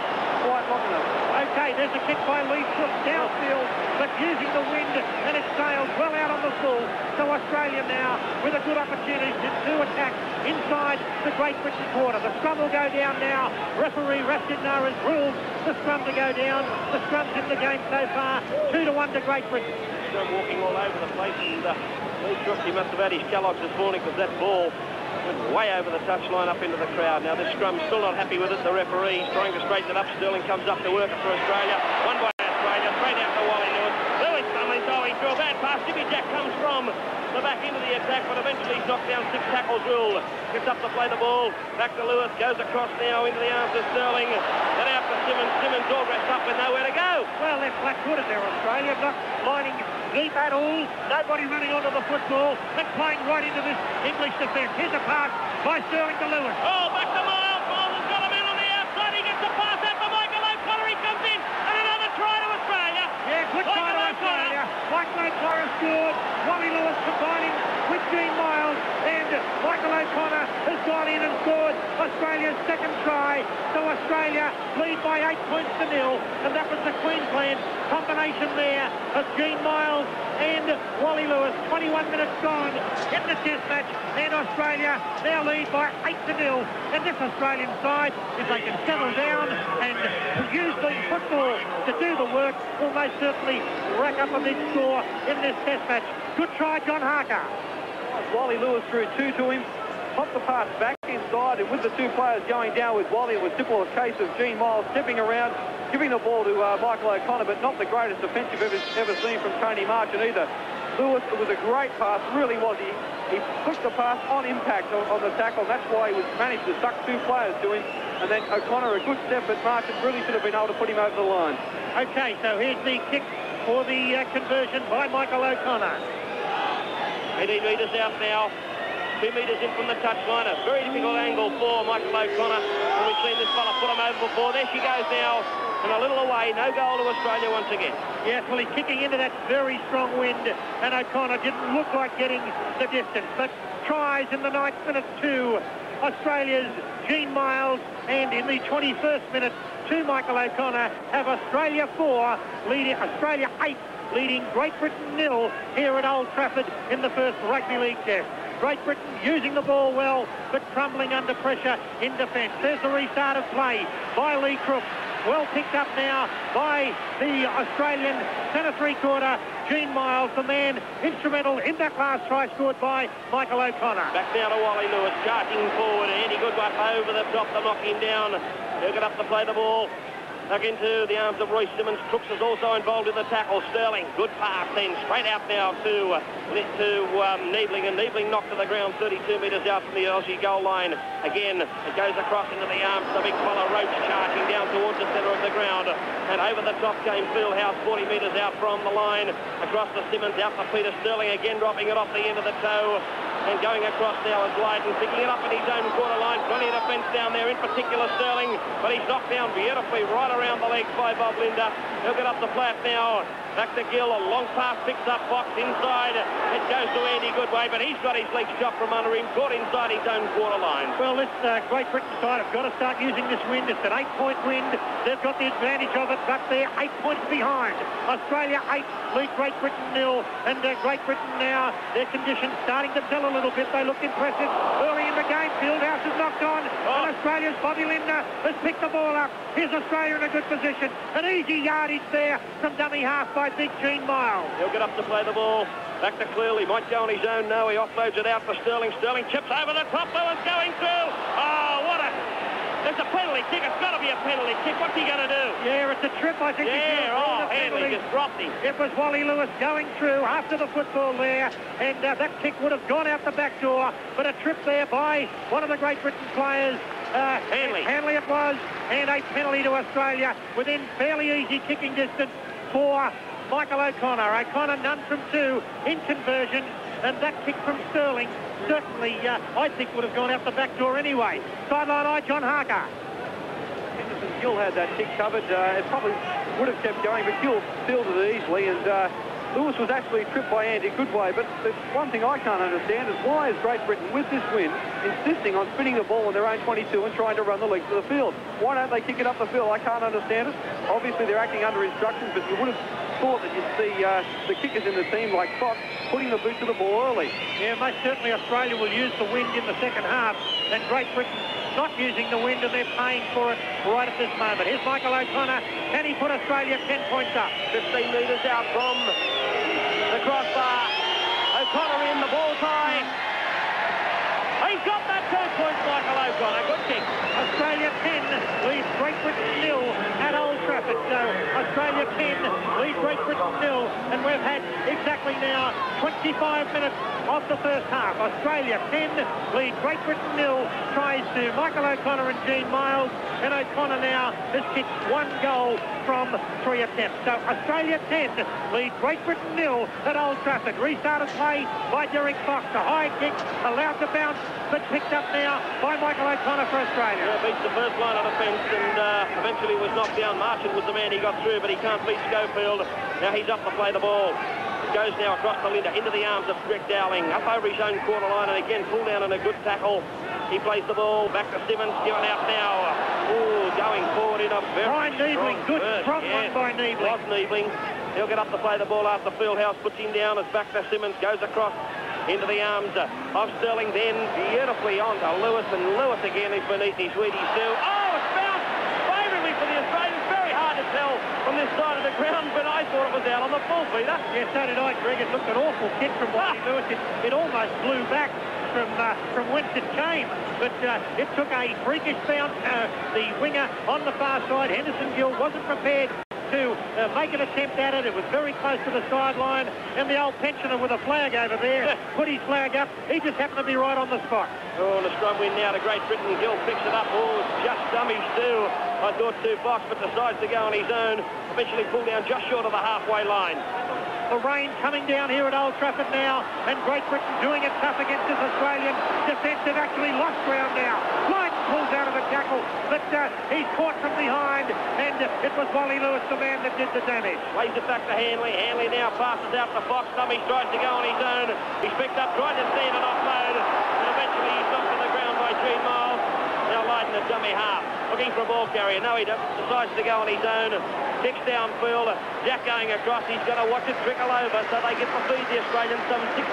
quite long enough. Okay, there's a kick by Lee Crook downfield, but using the wind, and it sails well out on the full. So Australia now with a good opportunity to, attack inside the Great Britain quarter. The scrum will go down now. Referee Rascagnères has ruled the scrum to go down. The scrum's in the game so far, two to one to Great Britain. Scrum walking all over the place, and uh, Lee he must have had his Kellogg's this morning because that ball went way over the touchline up into the crowd. Now this scrum's still not happy with it. The referee's trying to straighten it up. Sterling comes up to work for Australia. One by Australia, straight out to Wally Lewis. Lewis Sumley's going through pass. Jimmy Jack comes from the back end of the attack, but eventually he's knocked down six tackles rule. Gets up to play the ball. Back to Lewis. Goes across now into the arms of Sterling. Then out to Simmons. Simmons all dressed up with nowhere to go. Well, they're flat-footed there, Australia. Not lining Deep at all. nobody running onto the football and playing right into this English defence. Here's a pass by Sterling to Lewis. Oh, back to Miles. Miles has got him in on the outside. He gets a pass out for Michael O'Connor. He comes in. And another try to Australia. Yeah, good try to Australia. Michael O'Connor scored. Wally Lewis combining with Gene Miles. And Michael O'Connor has gone in and scored Australia's second try. So Australia lead by eight points to nil. And that was the Queensland combination there of Gene Miles and Wally Lewis. 21 minutes gone in the test match. And Australia now lead by 8 to nil. And this Australian side, if they can settle down and use the football to do the work, will most certainly rack up a big score in this test match. Good try, John Harker. Wally Lewis threw two to him, popped the pass back inside, and with the two players going down with Wally, it was simple a case of Gene Miles stepping around, giving the ball to uh, Michael O'Connor, but not the greatest defence you've ever, ever seen from Tony Marchant either. Lewis, it was a great pass, really was. He, he took the pass on impact on, on the tackle, and that's why he was managed to suck two players to him. And then O'Connor, a good step, but Marchant really should have been able to put him over the line. Okay, so here's the kick for the uh, conversion by Michael O'Connor. 18 metres out now. Two metres in from the touchline. A very difficult angle for Michael O'Connor. And we've seen this fella put him over before. There she goes now. And a little away. No goal to Australia once again. Yes, well, he's kicking into that very strong wind, and O'Connor didn't look like getting the distance. But tries in the ninth minute to Australia's Gene Miles, and in the 21st minute to Michael O'Connor, have Australia 4, leading Australia 8, leading Great Britain nil here at Old Trafford in the first Rugby League Test. Great Britain using the ball well, but crumbling under pressure in defence. There's the restart of play by Lee Crook. Well picked up now by the Australian centre three-quarter, Gene Miles, the man instrumental in that last try scored by Michael O'Connor. Back down to Wally Lewis, charging forward. Andy Goodway over the top to knock him down. He'll get up to play the ball. Back into the arms of Roy Simmons. Crooks is also involved in the tackle. Sterling, good pass then. Straight out now to, to um, Niebling. And Niebling knocked to the ground 32 metres out from the Aussie goal line. Again, it goes across into the arms of the big fella Roach charging down towards the centre of the ground. And over the top came Fieldhouse 40 metres out from the line. Across to Simmons, out to Peter Sterling. Again dropping it off the end of the toe and going across now is Lydon, picking it up at his own quarter line. Plenty of defence down there, in particular Sterling, but he's knocked down beautifully right around the legs by Bob Lindner. He'll get up the flat now. Back to Gill, a long pass picks up Fox inside. It goes to Andy Goodway, but he's got his legs shot from under him, caught inside his own quarter line. Well, this uh, Great Britain side have got to start using this wind. It's an eight-point wind. They've got the advantage of it, but they're eight points behind. Australia eight, lead Great Britain nil, and uh, Great Britain now, their conditions starting to tell a little bit. They look impressive early in the game. Fieldhouse is knocked on, Oh. and Australia's Bobby Lindner has picked the ball up. Here's Australia in a good position. An easy yardage there from dummy half by Big Gene Miles. He'll get up to play the ball. Back to Cleal. Might go on his own. No, he offloads it out for Sterling. Sterling chips over the top. Lewis going through. Oh, what a... There's a penalty kick. It's got to be a penalty kick. What's he going to do? Yeah, it's a trip. I think. Yeah, oh, Hanley just dropped him. It was Wally Lewis going through after the football there, and uh, that kick would have gone out the back door. But a trip there by one of the Great Britain players. Uh, Hanley. Hanley it was, and a penalty to Australia within fairly easy kicking distance for Michael O'Connor. O'Connor none from two in conversion, and that kick from Sterling certainly, uh, I think, would have gone out the back door anyway. Sideline eye, John Harker. Henderson Gill had that kick covered. Uh, it probably would have kept going, but Gill fielded it easily, and uh, Lewis was actually tripped by Andy Goodway. But the one thing I can't understand is why is Great Britain, with this win, insisting on spinning the ball in their own 22 and trying to run the length of the field? Why don't they kick it up the field? I can't understand it. Obviously, they're acting under instructions, but you would have thought that you'd see uh, the kickers in the team like Fox putting the boot to the ball early. Yeah, most certainly Australia will use the wind in the second half, and Great Britain not using the wind, and they're paying for it right at this moment. Here's Michael O'Connor. Can he put Australia 10 points up? 15 metres out from the crossbar. O'Connor in the bullseye. He's got that two points, Michael O'Connor. Good kick. Australia 10 leads Great Britain nil at Old Australia 10 leads Great Britain nil, and we've had exactly now 25 minutes of the first half. Australia 10, lead Great Britain nil. Tries to Michael O'Connor and Gene Miles, and O'Connor now has kicked one goal from three attempts. So Australia 10, lead Great Britain nil at Old Trafford. Restarted play by Derek Fox. A high kick, allowed to bounce, but picked up now by Michael O'Connor for Australia. Yeah, beats the first line of defence and uh, eventually was knocked down. Marchant was the man he got through, but he can't beat Schofield. Now he's up to play the ball. Goes now across the Lindner into the arms of Greg Dowling. Up over his own quarter line and again pull down and a good tackle. He plays the ball back to Simmons, given out now. Oh, going forward in a very Brian Niebling, good strong yes, one by Niebling. Was Niebling. He'll get up to play the ball after Fieldhouse puts him down as back to Simmons goes across into the arms of Sterling then beautifully on to Lewis and Lewis again is beneath his Wheaties too. Oh, it's bounced favourably for the Australians. Very hard to tell from this side of the ground, but I thought it was out on the full feeder. Yeah, so did I, Greg. It looked an awful kick from Wally Ah. Lewis. It, it almost blew back from uh, from whence it came, but uh, it took a freakish bounce. Uh, the winger on the far side, Henderson Gill, wasn't prepared to uh, make an attempt at it. It was very close to the sideline, and the old pensioner with a flag over there put his flag up. He just happened to be right on the spot. Oh, and a scrum win now to Great Britain. Gill picks it up. Oh, just dummies too. I thought two box, but decides to go on his own. Eventually pulled down just short of the halfway line. The rain coming down here at Old Trafford now, and Great Britain doing it tough against this Australian defence. They've actually lost ground now. Lydon pulls out of the tackle, but uh, he's caught from behind, and it was Wally Lewis, the man that did the damage. Plays it back to Hanley. Hanley now passes out to Fox. Dummies tries to go on his own. He's picked up, tried to stand it offload, and eventually he's knocked to the ground by Gene Miles. Now Lydon a dummy half, looking for a ball carrier. No, he decides to go on his own. Kicks downfield. Jack going across. He's going to watch it trickle over so they get to feed the Australians some 16,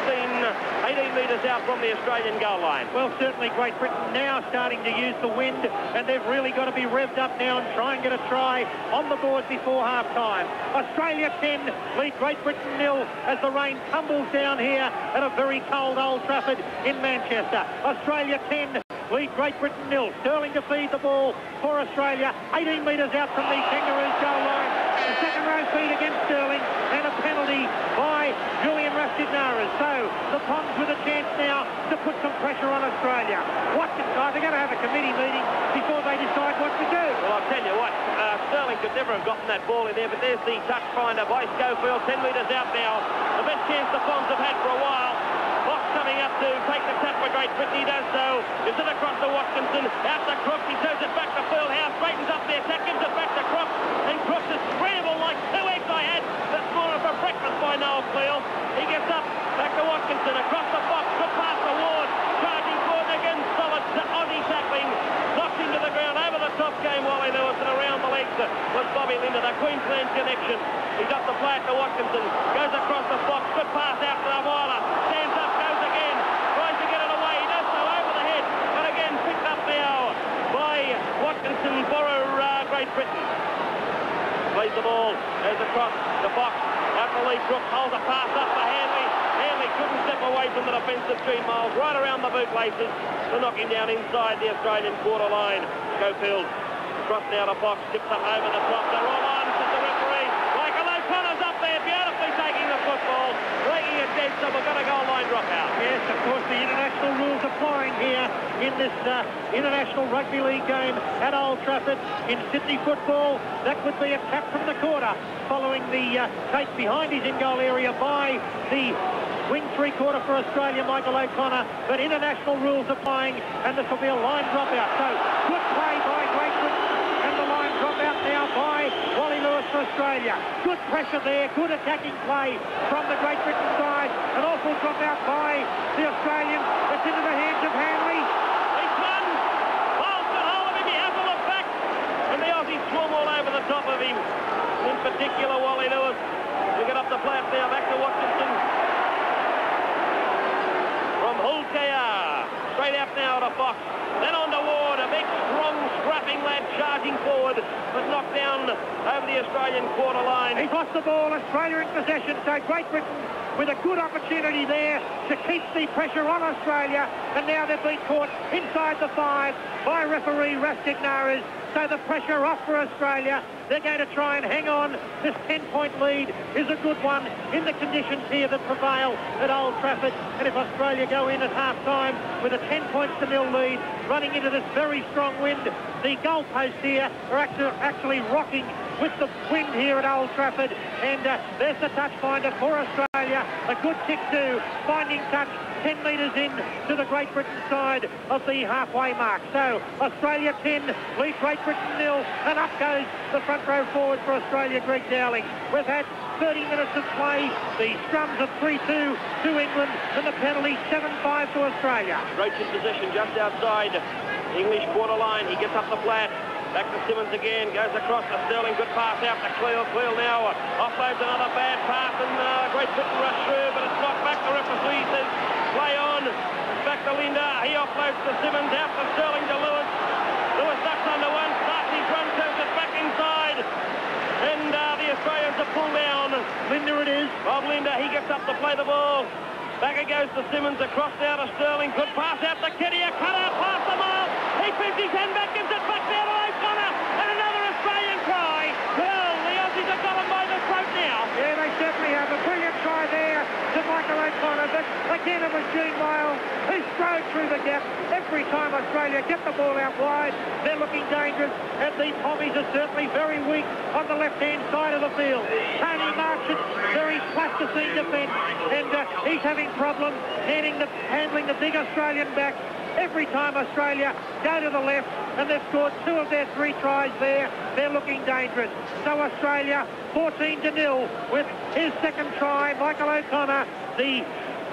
18 metres out from the Australian goal line. Well, certainly Great Britain now starting to use the wind, and they've really got to be revved up now and try and get a try on the board before half-time. Australia 10, lead Great Britain nil as the rain tumbles down here at a very cold Old Trafford in Manchester. Australia 10, lead Great Britain nil. Sterling to feed the ball for Australia, 18 metres out from the Kangaroos goal against Sterling, and a penalty by Julian Rascagnères. So the Poms with a chance now to put some pressure on Australia. Watkins, guys, they're going to have a committee meeting before they decide what to do. Well, I'll tell you what, uh, Sterling could never have gotten that ball in there, but there's the touch finder by Schofield, 10 metres out now. The best chance the Poms have had for a while. Coming up to take the tap for Great Britain. He does so. Gives it across to Watkinson. Out to Crooks. He throws it back to Phil Fieldhouse. Straightens up the attack. Gives it back to Crooks. And Crooks is screamable like two eggs I had this morning for breakfast by Noel Cleal. He gets up. Back to Watkinson. Across the box. Good pass to Ward. Charging forward again. Solid Aussie tackling. Knocked into the ground. Over the top came Wally Lewis. And around the legs was Bobby Lindner. The Queensland connection. He's up the play to Watkinson. Goes across the box. Good pass out to Myler. Stands up. Goes again. Tries to get it away. He does so over the head. But again picked up now by Watkinson for uh, Great Britain. Plays the ball. Goes across the box. To Lee Crooks. Holds a pass up for Hanley. Hanley couldn't step away from the defensive three Miles. Right around the bootlaces to knock him down inside the Australian quarter line. Schofield across now to Fox. Tips up over the top. They're all on, says the referee. Michael O'Connor's up there. Beautifully taking the football. Breaking it dead, so we've got a goal Yes, of course, the international rules applying here in this uh, international rugby league game at Old Trafford in Sydney football. That would be a tap from the quarter following the uh, take behind his in-goal area by the wing three-quarter for Australia, Michael O'Connor. But international rules applying, and this will be a line dropout. So good play by Great Britain, and the line dropout now by Wally Lewis for Australia. Good pressure there, good attacking play from the Great Britain side. An awful drop out by the Australians. It's into the hands of Hanley. He's won. Miles got hold of him. He has to look back. And the Aussies swung all over the top of him. In particular, Wally Lewis. We get up the up now. Back to Watkinson. From Hulkaya. Straight up now to Fox. Then on to Ward. A big, strong, scrapping lad charging forward. But knocked down over the Australian quarter line. He's lost the ball. Australia in possession. So Great Britain with a good opportunity there to keep the pressure on Australia. and now they've been caught inside the five by referee Rascagnères. So the pressure off for Australia. They're going to try and hang on. This 10-point lead is a good one in the conditions here that prevail at Old Trafford. And if Australia go in at half-time with a 10 points to nil lead, running into this very strong wind, the goalposts here are actually rocking with the wind here at Old Trafford. And uh, there's the touch finder for Australia. A good kick too, finding touch 10 metres in to the Great Britain side of the halfway mark. So Australia 10, lead Great Britain nil, and up goes the front row forward for Australia, Greg Dowling. We've had 30 minutes of play, the scrums of 3-2 to England, and the penalty 7-5 to Australia. Roach in position just outside the English border line. He gets up the flat. Back to Simmons again, goes across to Sterling, good pass out to Cleal. Cleal now offloads another bad pass and uh, Great Britain rush through, but it's knocked back. The referee says to Lindner, he offloads to Simmons, out to Sterling to Lewis. Lewis ducks under one, starts his run, turns it back inside. And uh, the Australians are pulled down. Lindner it is. Bob Lindner, he gets up to play the ball. Back it goes to Simmons, across now to Sterling. Good pass out to Kenny, a cut out past the mile. He pins his hand back, gives it back there to O'Connor, and another Australian try. Well, the Aussies have got him by the throat now. Yeah, they certainly have. A brilliant try there to Michael O'Connor, but again was Gene Miles who strode through the gap. Every time Australia get the ball out wide, they're looking dangerous, and the Pommies are certainly very weak on the left-hand side of the field. Tony Marchant, very plasticine defence, and uh, he's having problems handling the, handling the big Australian back every time Australia go to the left and they've scored two of their three tries there. They're looking dangerous. So Australia 14 to nil with his second try. Michael O'Connor, the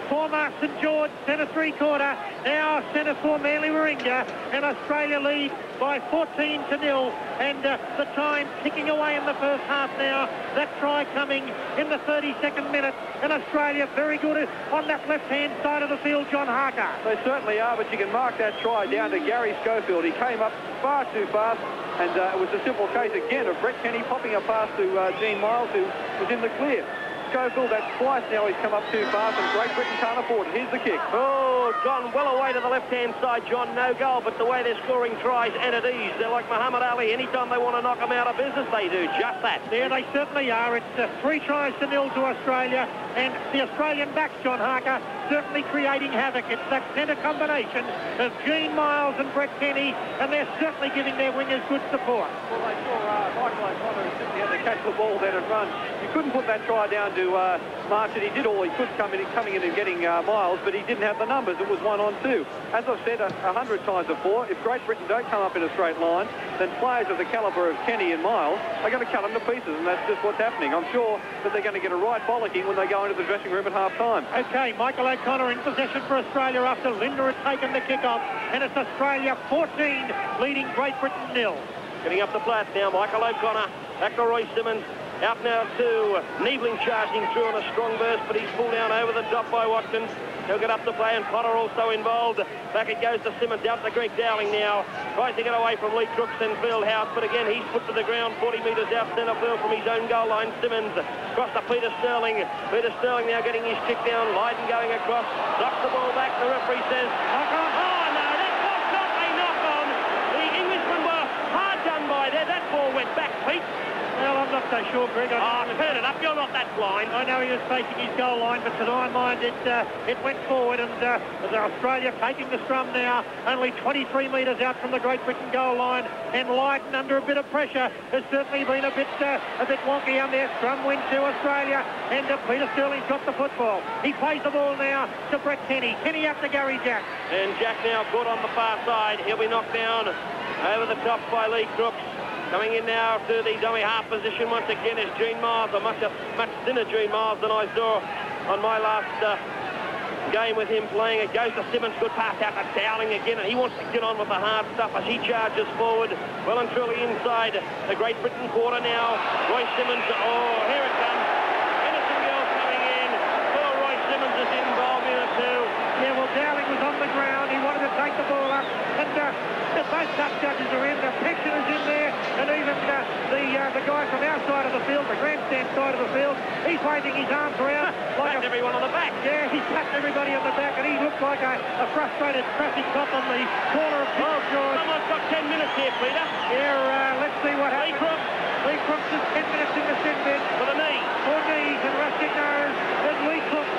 former St George centre three-quarter, now centre for Manly Warringah, and Australia lead by 14 to nil. And uh, the time ticking away in the first half now. That try coming in the 32nd minute, and Australia very good on that left-hand side of the field, John Harker. They certainly are, but you can mark that try down to Gary Schofield. He came up far too fast, and uh, it was a simple case again of Brett Kenny popping a pass to uh, Gene Miles, who was in the clear. Schofield, that's twice now he's come up too fast, and Great Britain can't afford it. Here's the kick. Oh, John, well away to the left-hand side, John. No goal, but the way they're scoring tries and at ease. They're like Muhammad Ali. Anytime they want to knock them out of business, they do just that. Yeah, they certainly are. It's uh, three tries to nil to Australia, and the Australian backs, John Harker, certainly creating havoc. It's that centre combination of Gene Miles and Brett Kenny, and they're certainly giving their wingers good support. Well, they saw uh, Michael O'Connor simply had to catch the ball then and run. You couldn't put that try down to uh, Marchant. He did all he could coming in, coming in and getting uh, Miles, but he didn't have the numbers. It was one on two. As I've said a, a hundred times before, if Great Britain don't come up in a straight line, then players of the calibre of Kenny and Miles are going to cut them to pieces, and that's just what's happening. I'm sure that they're going to get a right bollocking when they go into the dressing room at half-time. Okay, Michael O'Connor in possession for Australia after Lindner had taken the kick-off, and it's Australia 14 leading Great Britain nil. Getting up the flat now, Michael O'Connor. Back to Roy Simmons. Out now to Niebling charging through on a strong burst, but he's pulled down over the top by Watkins. He'll get up to play, and Potter also involved. Back it goes to Simmons, out to Greg Dowling now. Tries to get away from Lee Crooks and Fieldhouse, but again, he's put to the ground 40 metres out centre field from his own goal line. Simmons across to Peter Sterling. Peter Sterling now getting his kick down. Lydon going across. Knocks the ball back. The referee says. Oh, no, that was not a knock on. The Englishmen were hard done by there. That ball went back, Pete. Well, I'm not so sure, Greg. I oh, turn it up. You're not that blind. I know he was facing his goal line, but to my mind, it uh, it went forward, and uh, Australia taking the scrum now, only 23 metres out from the Great Britain goal line, and Lydon under a bit of pressure has certainly been a bit uh, a bit wonky on there. Scrum win to Australia, and uh, Peter Sterling's got the football. He plays the ball now to Brett Kenny. Kenny up to Gary Jack. And Jack now caught on the far side. He'll be knocked down over the top by Lee Crooks. Coming in now to the dummy half position once again is Gene Miles, a much, much thinner Gene Miles than I saw on my last uh, game with him playing. It goes to Simmons, good pass out to Dowling again, and he wants to get on with the hard stuff as he charges forward. Well and truly inside the Great Britain quarter now. Roy Simmons, oh, here it comes. Coming in. Poor Roy Simmons is involved in it too. Yeah, Dowling was on the ground. He wanted to take the ball up. And uh, both tough judges are in. The is in there, and even uh, the uh, the guy from our side of the field, the grandstand side of the field, he's waving his arms around like a, everyone on the back. Yeah, he's tapped everybody on the back, and he looks like a, a frustrated traffic cop on the corner of Prince oh, George. Someone's got 10 minutes here, Peter. Yeah, uh, let's see what happens. Lee Crooks. Lee Crooks is 10 minutes in the sin bin. For the knee. Four knees, and Rustic knows that Lee Crooks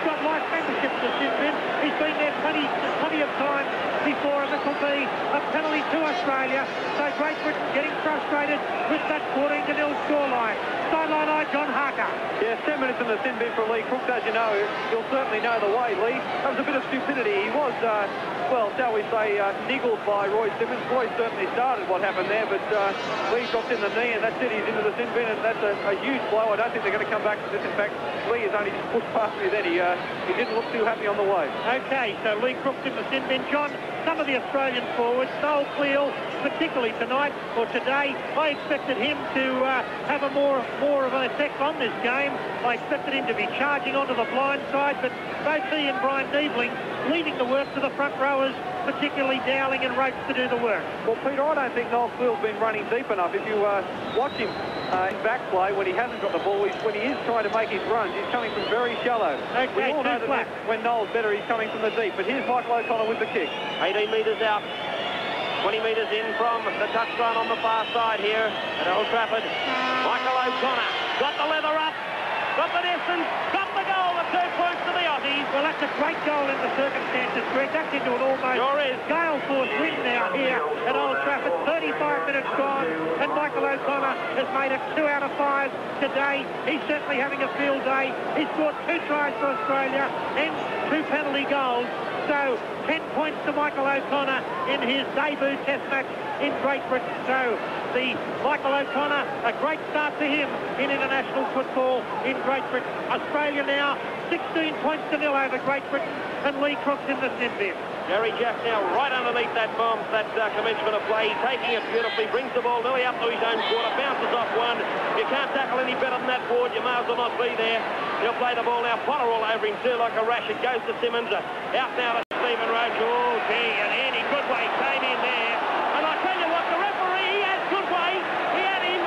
has got life membership to the sin bin. He's been there plenty, plenty of times before, and this will be a penalty to Australia. So Great Britain getting frustrated with that 14 to 0 scoreline. Sideline eye, John Harker. Yeah, 10 minutes in the sin bin for Lee Crooks, as you know. You'll certainly know the way, Lee. That was a bit of stupidity. He was, uh, well, shall we say, uh, niggled by Roy Simmons. Roy certainly started what happened there, but uh, Lee dropped in the knee, and that's it. He's into the sin bin, and that's a, a huge blow. I don't think they're going to come back from this. In fact, Lee has only just pushed past me then. He, uh, he didn't look too happy on the way. Okay, so Lee Crooks in the sin bin. John, some of the Australian forwards, Noel Cleal, particularly tonight or today, I expected him to uh, have a more more of an effect on this game. I expected him to be charging onto the blind side, but both he and Brian Niebling leaving the work to the front rowers, particularly Dowling and Ropes to do the work. Well, Peter, I don't think Noel Cleal's been running deep enough. If you uh, watch him uh, in back play when he hasn't got the ball, he's, when he is trying to make his runs, he's coming from very shallow. Okay, we all know that flat. when Noel's better, he's coming from the deep. But here's Michael O'Connor with the kick. 18 metres out. 20 metres in from the touchline on the far side here at Old Trafford. Michael O'Connor got the leather up, got the distance, got the goal, the two points to the Aussies. Well, that's a great goal in the circumstances, Greg. That's into an almost Sure is. gale force wind now here at Old Trafford. 35 minutes gone, and Michael O'Connor has made it two out of five today. He's certainly having a field day. He's scored two tries for Australia and two penalty goals. So 10 points to Michael O'Connor in his debut test match in Great Britain. So the Michael O'Connor, a great start to him in international football in Great Britain. Australia now 16 points to nil over Great Britain and Lee Crooks in the sin bin. Gary Jack now right underneath that bomb, that uh, commencement of play, taking it beautifully, brings the ball nearly up to his own quarter, bounces off one. You can't tackle any better than that, Ward. You may as well not be there. He'll play the ball now. Potter all over him too, like a rash. It goes to Simmons. Out now to Stephen Roach. Oh, gee, and Andy Goodway came in there. And I tell you what, the referee, he had Goodway. He had him.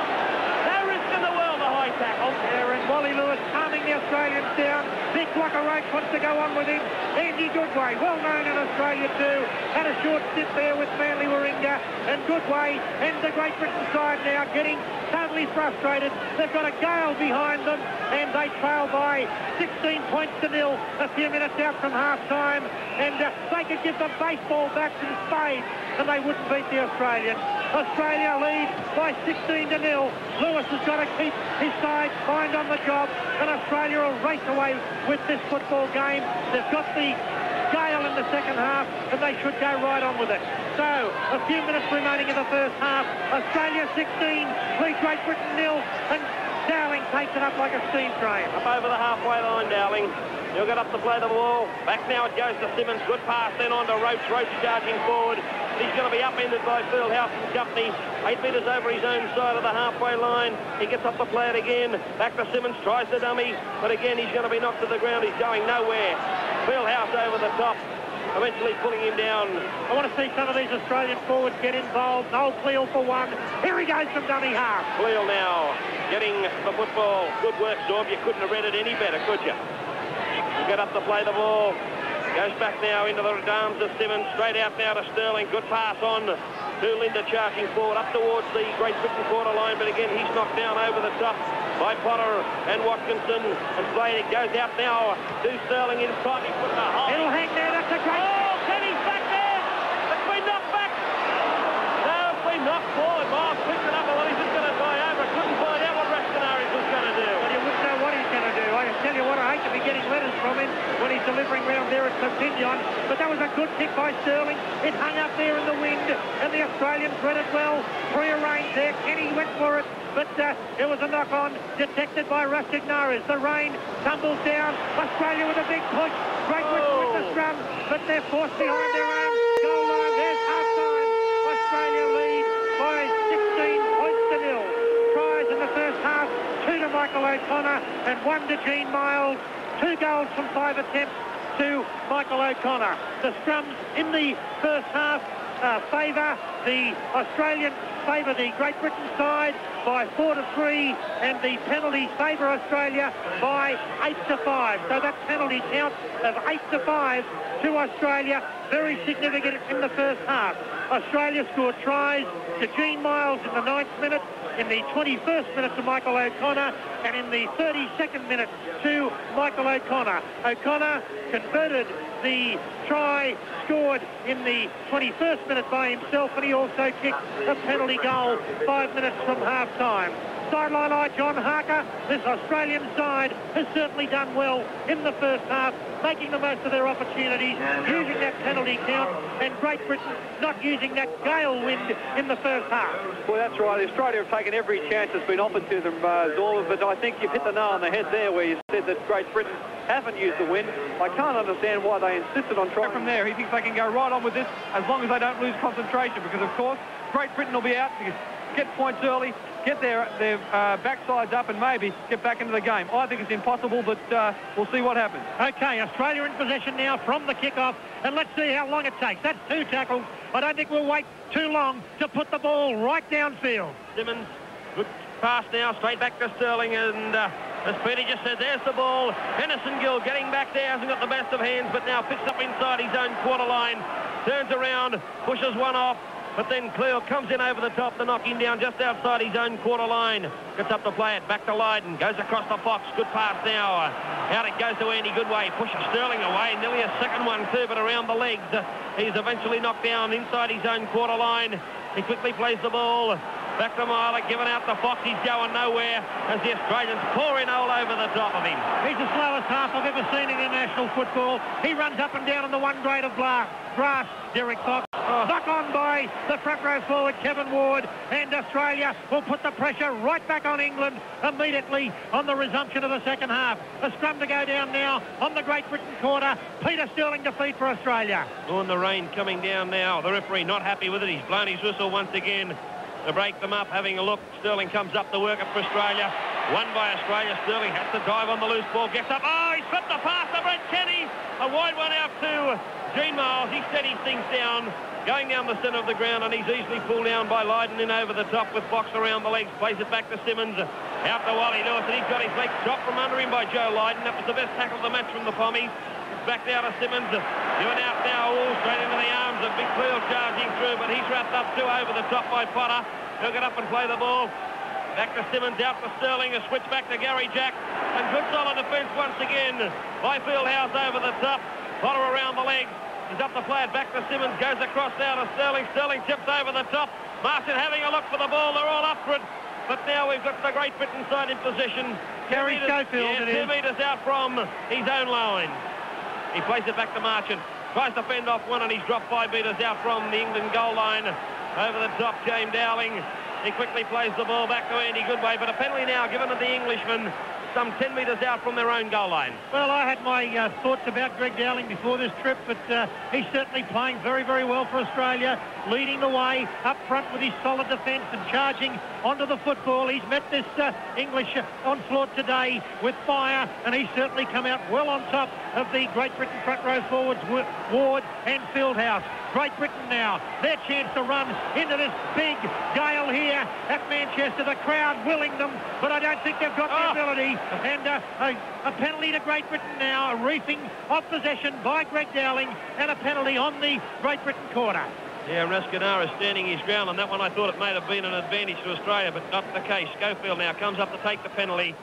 No risk in the world, the high tackle. There and Wally Lewis calming the Australians down. Roach wants to go on with him. Andy Goodway, well known in Australia too, had a short stint there with Manly Warringah. And Goodway and the Great Britain side now getting totally frustrated. They've got a gale behind them and they trail by 16 points to nil a few minutes out from half time. And uh, they could give the baseball bats in spades and they wouldn't beat the Australians. Australia lead by 16 to nil. Lewis has got to keep his side mind on the job and Australia will race away with this football game. They've got the gale in the second half and they should go right on with it. So, a few minutes remaining in the first half. Australia 16, lead Great Britain nil, and Dowling takes it up like a steam train. Up over the halfway line, Dowling. He'll get up to play the ball. Back now it goes to Simmons. Good pass then on to Roach. Roach charging forward. He's going to be upended by Fieldhouse and Company. Eight metres over his own side of the halfway line. He gets up to play it again. Back to Simmons. Tries the dummy. But again, he's going to be knocked to the ground. He's going nowhere. Fieldhouse over the top. Eventually pulling him down. I want to see some of these Australian forwards get involved. Noel Cleal for one. Here he goes from dummy half. Cleal now getting the football. Good work, Zorb. You couldn't have read it any better, could you? You get up to play the ball. Goes back now into the arms of Simmons. Straight out now to Sterling. Good pass on Lindner charging forward up towards the Great Britain quarter line. But again, he's knocked down over the top by Potter and Watkinson. And Slade goes out now to Sterling in front. He put the hole. It'll hang there. That's a great... Oh, Kenny's back there. It's been knocked back. No, it's been knocked forward. Miles picked it up. Well, he's just going to die over. Couldn't find out what Rascagnères was going to do. Well, you wouldn't know what he's going to do. I tell you what, I hate to be getting letters from him when he's delivering round there at Pavilion. But that was a good kick by Sterling. It hung up there in the wind, and the Australians read it well. Prearranged there. Kenny went for it. But uh, it was a knock-on detected by Rustic. The rain tumbles down. Australia with a big push. Great with the scrum, but they're forced behind their own goal line. There's half-time. Australia lead by 16 points to nil. Tries in the first half, two to Michael O'Connor and one to Gene Miles. Two goals from five attempts to Michael O'Connor. The scrums in the first half uh, favour the Australian favour the Great Britain side by four to three, and the penalties favour Australia by eight to five. So that penalty count of eight to five to Australia, very significant in the first half. Australia scored tries to Gene Miles in the ninth minute, in the 21st minute to Michael O'Connor, and in the 32nd minute to Michael O'Connor. O'Connor converted the try scored in the 21st minute by himself, and he also kicked a penalty goal five minutes from half-time sideline eye, John Harker. This Australian side has certainly done well in the first half, making the most of their opportunities, using that penalty count, and Great Britain not using that gale wind in the first half. Well, that's right. Australia have taken every chance that's been offered to them, uh, Zorba, but I think you've hit the nail on the head there where you said that Great Britain haven't used the wind. I can't understand why they insisted on trying from there. He thinks they can go right on with this as long as they don't lose concentration because, of course, Great Britain will be out to get points early get their, their uh, backsides up and maybe get back into the game. I think it's impossible, but uh, we'll see what happens. Okay, Australia in possession now from the kickoff, and let's see how long it takes. That's two tackles. I don't think we'll wait too long to put the ball right downfield. Simmons, good pass now, straight back to Sterling, and uh, as Peter just said, there's the ball. Henderson Gill getting back there, hasn't got the best of hands, but now picks up inside his own quarter line, turns around, pushes one off, but then Cleal comes in over the top to knock him down just outside his own quarter line. Gets up to play it. Back to Lydon. Goes across the box. Good pass now. Out it goes to Andy Goodway. Pushes Sterling away. Nearly a second one too, but around the legs. He's eventually knocked down inside his own quarter line. He quickly plays the ball. Back to Myler, giving out the Fox. He's going nowhere as the Australians pour in all over the top of him. He's the slowest half I've ever seen in international football. He runs up and down on the one grade of grass. Derek Fox. Oh. Knock on by the front row forward, Kevin Ward. And Australia will put the pressure right back on England immediately on the resumption of the second half. A scrum to go down now on the Great Britain quarter. Peter Sterling defeat for Australia. On the rain coming down now. The referee not happy with it. He's blown his whistle once again to break them up. Having a look, Sterling comes up to work it for Australia. Won by Australia. Sterling has to dive on the loose ball. Gets up. Oh, he's slipped the pass to Brett Kenny. A wide one out to Gene Miles. He steadies things down. Going down the centre of the ground, and he's easily pulled down by Lydon in over the top with Fox around the legs. Plays it back to Simmons. Out to Wally Lewis, and he's got his legs dropped from under him by Joe Lydon. That was the best tackle of the match from the Pommies. Back down to Simmons. Out now, all straight into the arms of Big Cleal charging through, but he's wrapped up too over the top by Potter. He'll get up and play the ball. Back to Simmons, out to Sterling, a switch back to Gary Jack. And good solid defence once again by Fieldhouse over the top. Potter around the legs. He's up to play it back to Simmons, goes across now to Sterling. Sterling tips over the top. Martin having a look for the ball. They're all up for it. But now we've got the Great Britain side in position. Gary Schofield yeah, two metres out from his own line. He plays it back to Marchant. Tries to fend off one and he's dropped five metres out from the England goal line. Over the top, James Dowling. He quickly plays the ball back to Andy Goodway, but a penalty now given to the Englishman some 10 metres out from their own goal line. Well, I had my uh, thoughts about Greg Dowling before this trip, but uh, he's certainly playing very, very well for Australia, leading the way up front with his solid defence and charging onto the football. He's met this uh, English onslaught today with fire, and he's certainly come out well on top of the Great Britain front row forwards, Ward and Fieldhouse. Great Britain now, their chance to run into this big gale here at Manchester. The crowd willing them, but I don't think they've got the oh. ability. And uh, a, a, penalty to Great Britain now, a reefing of possession by Greg Dowling, and a penalty on the Great Britain quarter. Yeah, Rascagnères standing his ground on that one. I thought it may have been an advantage to Australia, but not the case. Schofield now comes up to take the penalty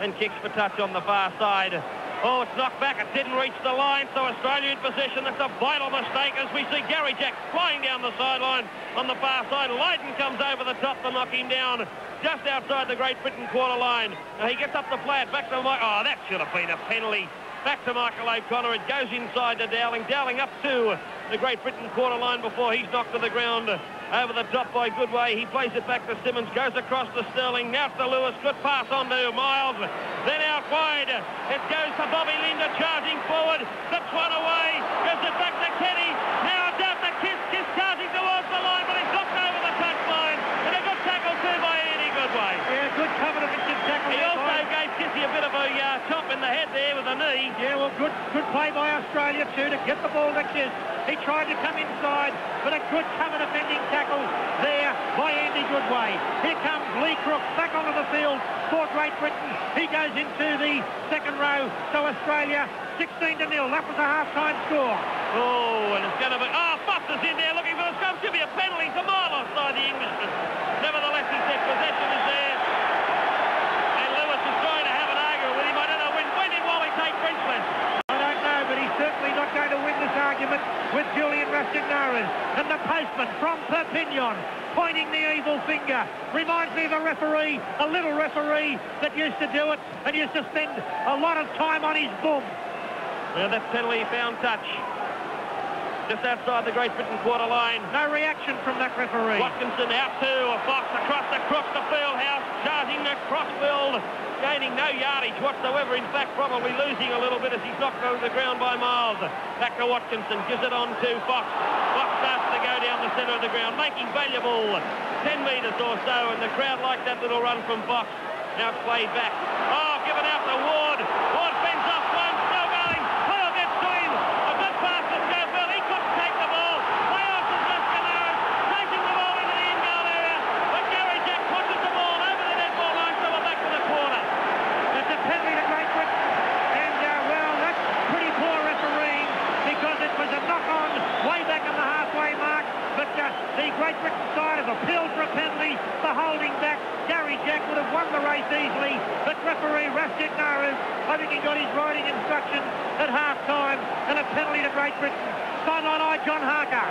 and kicks for touch on the far side. Oh, it's knocked back. It didn't reach the line, so Australia in possession. That's a vital mistake as we see Gary Jack flying down the sideline on the far side. Lydon comes over the top to knock him down just outside the Great Britain quarter line. Now he gets up play it back to Mike. Oh, that should have been a penalty. Back to Michael O'Connor. It goes inside to Dowling. Dowling up to the Great Britain quarter line before he's knocked to the ground over the top by Goodway. He plays it back to Simmons, goes across to Sterling, now to Lewis. Good pass on to Miles. Then out wide. It goes to Bobby Lindner charging forward. Slips one away. Gives it back to Kenny. Now down to Kiss. Kiss charging towards the line, but he's knocked over the touchline. And a good tackle too by Andy Goodway. Yeah, good cover defensive tackle. He also gave Kissy a bit of a uh, in the head there with a knee. Yeah, well, good good play by Australia too to get the ball to Kiss. He tried to come inside, but a good cover defending tackle there by Andy Goodway. Here comes Lee Crooks back onto the field for Great Britain. He goes into the second row. So Australia 16 to nil. That was a half-time score. Oh, and it's going to be... Oh, Foster's in there looking for the scrum. Should be a penalty. It's a mile offside the Englishman. Nevertheless, he said possession is there. And Lewis is trying to have an argument with him. I don't know when. When did Wally take Frenchland? I don't know, but he's certainly not going to win this argument with Julian Rascagnères. And the postman from Perpignan pointing the evil finger. Reminds me of a referee, a little referee that used to do it and used to spend a lot of time on his bum. Now that penalty found touch. Just outside the Great Britain quarter line. No reaction from that referee. Watkinson out to a Fox across the crook the Fieldhouse, charging the cross field, gaining no yardage whatsoever. In fact, probably losing a little bit as he's knocked over the ground by Miles. Back to Watkinson, gives it on to Fox. Fox starts to go down the centre of the ground, making valuable 10 metres or so, and the crowd like that little run from Fox. Now it's played back. Oh, given out to Ward. Ward fends off one, still going. Well, gets to him. A good pass to Schofield. He couldn't take the ball. Way off to Lascanaris. Taking the ball into the in-goal area. But Gary Jack pushes the ball over the net ball line, so we're back to the corner. It's a penalty to Great Britain. And, uh, well, that's pretty poor refereeing because it was a knock-on way back in the halfway mark. But uh, the Britain side have appealed for a penalty for holding back. Gary Jack would have won the race easily. But referee Rascagnères, I think he got his riding instructions at half-time. And a penalty to Great Britain. Sideline eye, John Harker.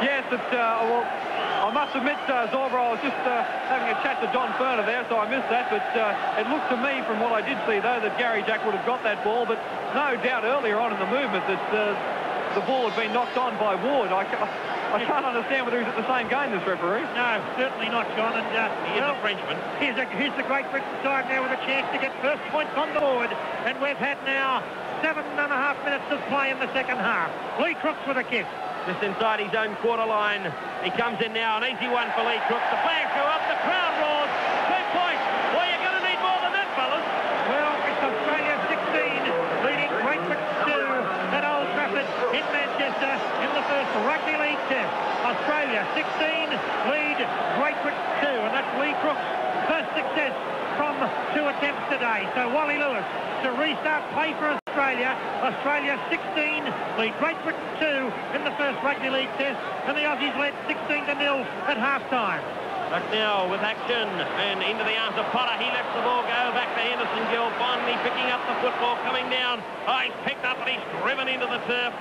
Yes, uh, well, I must admit, uh, Zorba, I was just uh, having a chat to Don Furner there, so I missed that. But uh, it looked to me, from what I did see, though, that Gary Jack would have got that ball. But no doubt earlier on in the movement that uh, the ball had been knocked on by Ward. I, I can't understand whether he's at the same game, this referee. No, certainly not, John. And uh, He is a Frenchman. Here's, a, here's the Great Britain side now with a chance to get first points on the board. And we've had now seven and a half minutes of play in the second half. Lee Crooks with a kick. Just inside his own quarter line. He comes in now, an easy one for Lee Crooks. The flags go up, the crowd roars. Two points. Well, you're going to need more than that, fellas. Well, it's Australia 16 leading Great Britain 2 at Old Trafford in Manchester in the first Rugby League Test. Australia 16 lead Great Britain 2 and that's Lee Crooks' first success from two attempts today. So Wally Lewis to restart play for Australia. Australia 16 lead Great Britain 2 in the first Rugby League Test and the Aussies led 16 to nil at half-time. Now with action and into the arms of Potter. He lets the ball go back to Henderson Gill. Finally picking up the football coming down. Oh, he's picked up and he's driven into the turf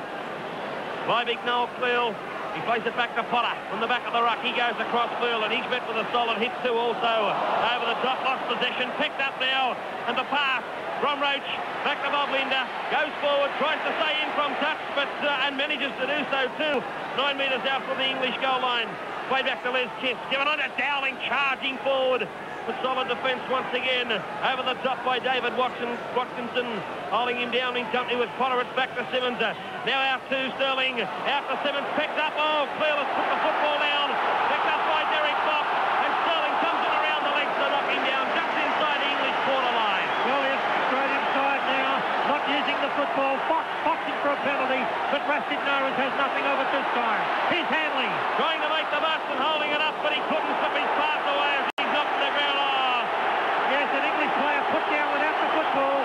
by Big Noel Cleal. He plays it back to Potter from the back of the ruck. He goes across field, and he's met with a solid hit too also. Over the top, lost possession, picked up now. And the pass from Roach back to Bob Lindner. Goes forward, tries to stay in from touch, but uh, and manages to do so too. Nine metres out from the English goal line. Play back to Les Kiss. Given on to Dowling, charging forward. With solid defence once again. Over the top by David Watson, Watkinson. Holding him down in company with Potter. It's back to Simmons. Now out to Sterling. Out to Simmons. Picked up. Oh, Cleal has put the football down. Picked up by Derek Fox. And Sterling comes in around the legs to knock him down. Just inside the English quarter line. Well, the Australian side now not using the football. Fox boxing for a penalty, but Rascagnères has nothing of it this time. He's handling. Trying to make the bust and holding it up, but he couldn't slip his pass away as he's knocked to the ground. Oh, Yes, an English player put down without the football,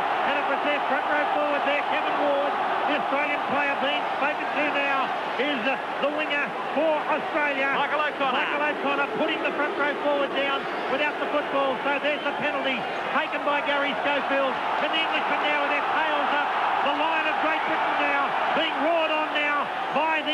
and it their front row forward there, Kevin Ward. The Australian player being spoken to now is the winger for Australia. Michael O'Connor. Michael O'Connor putting the front row forward down without the football. So there's the penalty taken by Gary Schofield. And the Englishmen now with their tails up. The line of Great Britain now being roared on now by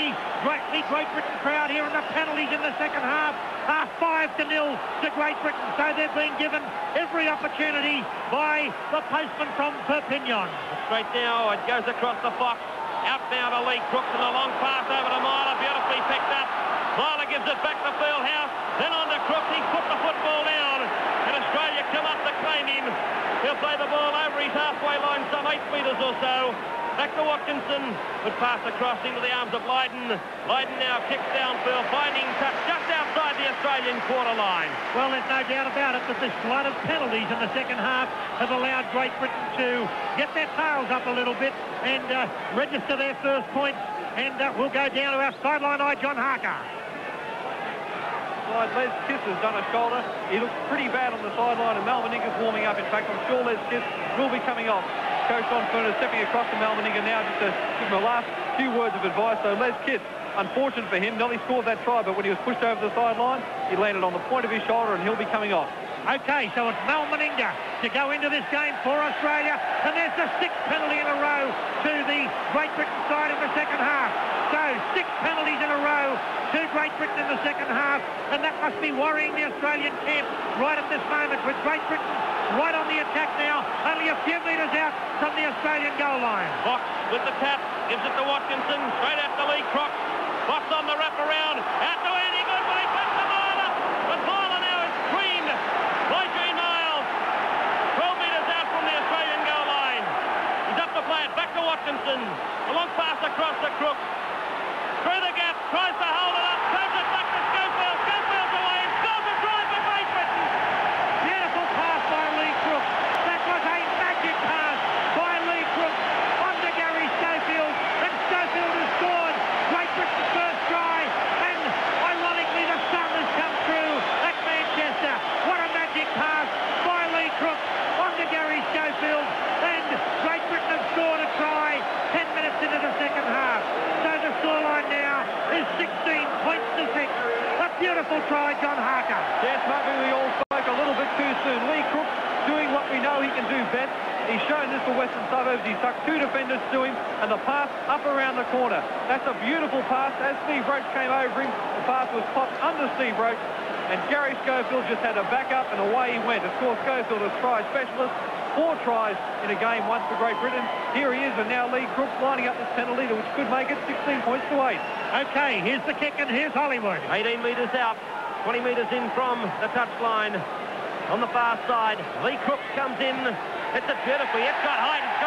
the Great, Britain crowd here. And the penalties in the second half are 5 to nil to Great Britain. So they're being given every opportunity by the postman from Perpignan. Straight now, it goes across the box. Out now to Lee Crooks and a long pass over to Myler, beautifully picked up. Myler gives it back to Fieldhouse, then on to Crooks, he's put the football down. And Australia come up to claim him. He'll play the ball over his halfway line, some eight metres or so. Back to Watkinson. Good pass across into the arms of Lydon. Lydon now kicks downfield, finding touch just outside the Australian quarter line. Well, there's no doubt about it that this flood of penalties in the second half have allowed Great Britain to get their tails up a little bit and uh, register their first points. And uh, we'll go down to our sideline eye, John Harker. Side, Les Kiss has done a shoulder. He looks pretty bad on the sideline, and Mal is warming up. In fact, I'm sure Les Kiss will be coming off. Coach Don Furner stepping across to Meninga now just to give him a last few words of advice. So Les Kiss, unfortunate for him, nearly scored that try, but when he was pushed over the sideline, he landed on the point of his shoulder and he'll be coming off. Okay, so it's Mal Meninga to go into this game for Australia. And there's the sixth penalty in a row to the Great Britain side in the second half. So six penalties in a row to Great Britain in the second half. And that must be worrying the Australian camp right at this moment with Great Britain right on the attack now, only a few metres out from the Australian goal line. Fox with the tap, gives it to Watkinson, straight out to Lee Crook. Fox on the wraparound, out to Andy Goodway, back to Myler. But Myler now is screened by Gene Miles. 12 metres out from the Australian goal line. He's up to play it, back to Watkinson. A long pass across the Crook. Through the gap, tries to hold it up, turns it back to Schofield. Schofield's away, and scores a try for Great Britain. Beautiful pass by Lee Crook. That was a magic pass by Lee Crook on to Gary Schofield. And Schofield has scored Great Britain's first try. And ironically, the sun has come through at Manchester. What a magic pass by Lee Crook on to Gary Schofield. And Great Britain have scored a try 10 minutes into the second half. So the scoreline now is 16 points to 6. A beautiful try, John Harker. Yes, maybe we all spoke a little bit too soon. Lee Crook doing what we know he can do best. He's shown this for Western Suburbs. He stuck two defenders to him and the pass up around the corner. That's a beautiful pass. As Steve Roach came over him, the pass was popped under Steve Roach and Gary Schofield just had a back up and away he went. Of course, Schofield is try specialist. Four tries in a game, once for Great Britain. Here he is, and now Lee Crook's lining up this penalty, which could make it 16 points to 8. Okay, here's the kick and here's Hollywood. 18 metres out, 20 metres in from the touchline. On the far side, Lee Crooks comes in. It's a beautifully. It's got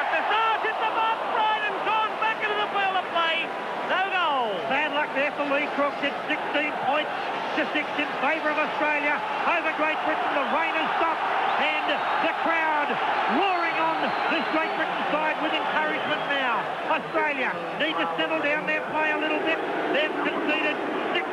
this. Oh, it's the box right and gone back into the field of play. No goal. Bad luck there for Lee Crooks. It's 16 points to 6 in favour of Australia over Great Britain. The rain has stopped and the crowd roaring on this Great Britain side with encouragement now. Australia need to settle down their play a little bit. They've conceded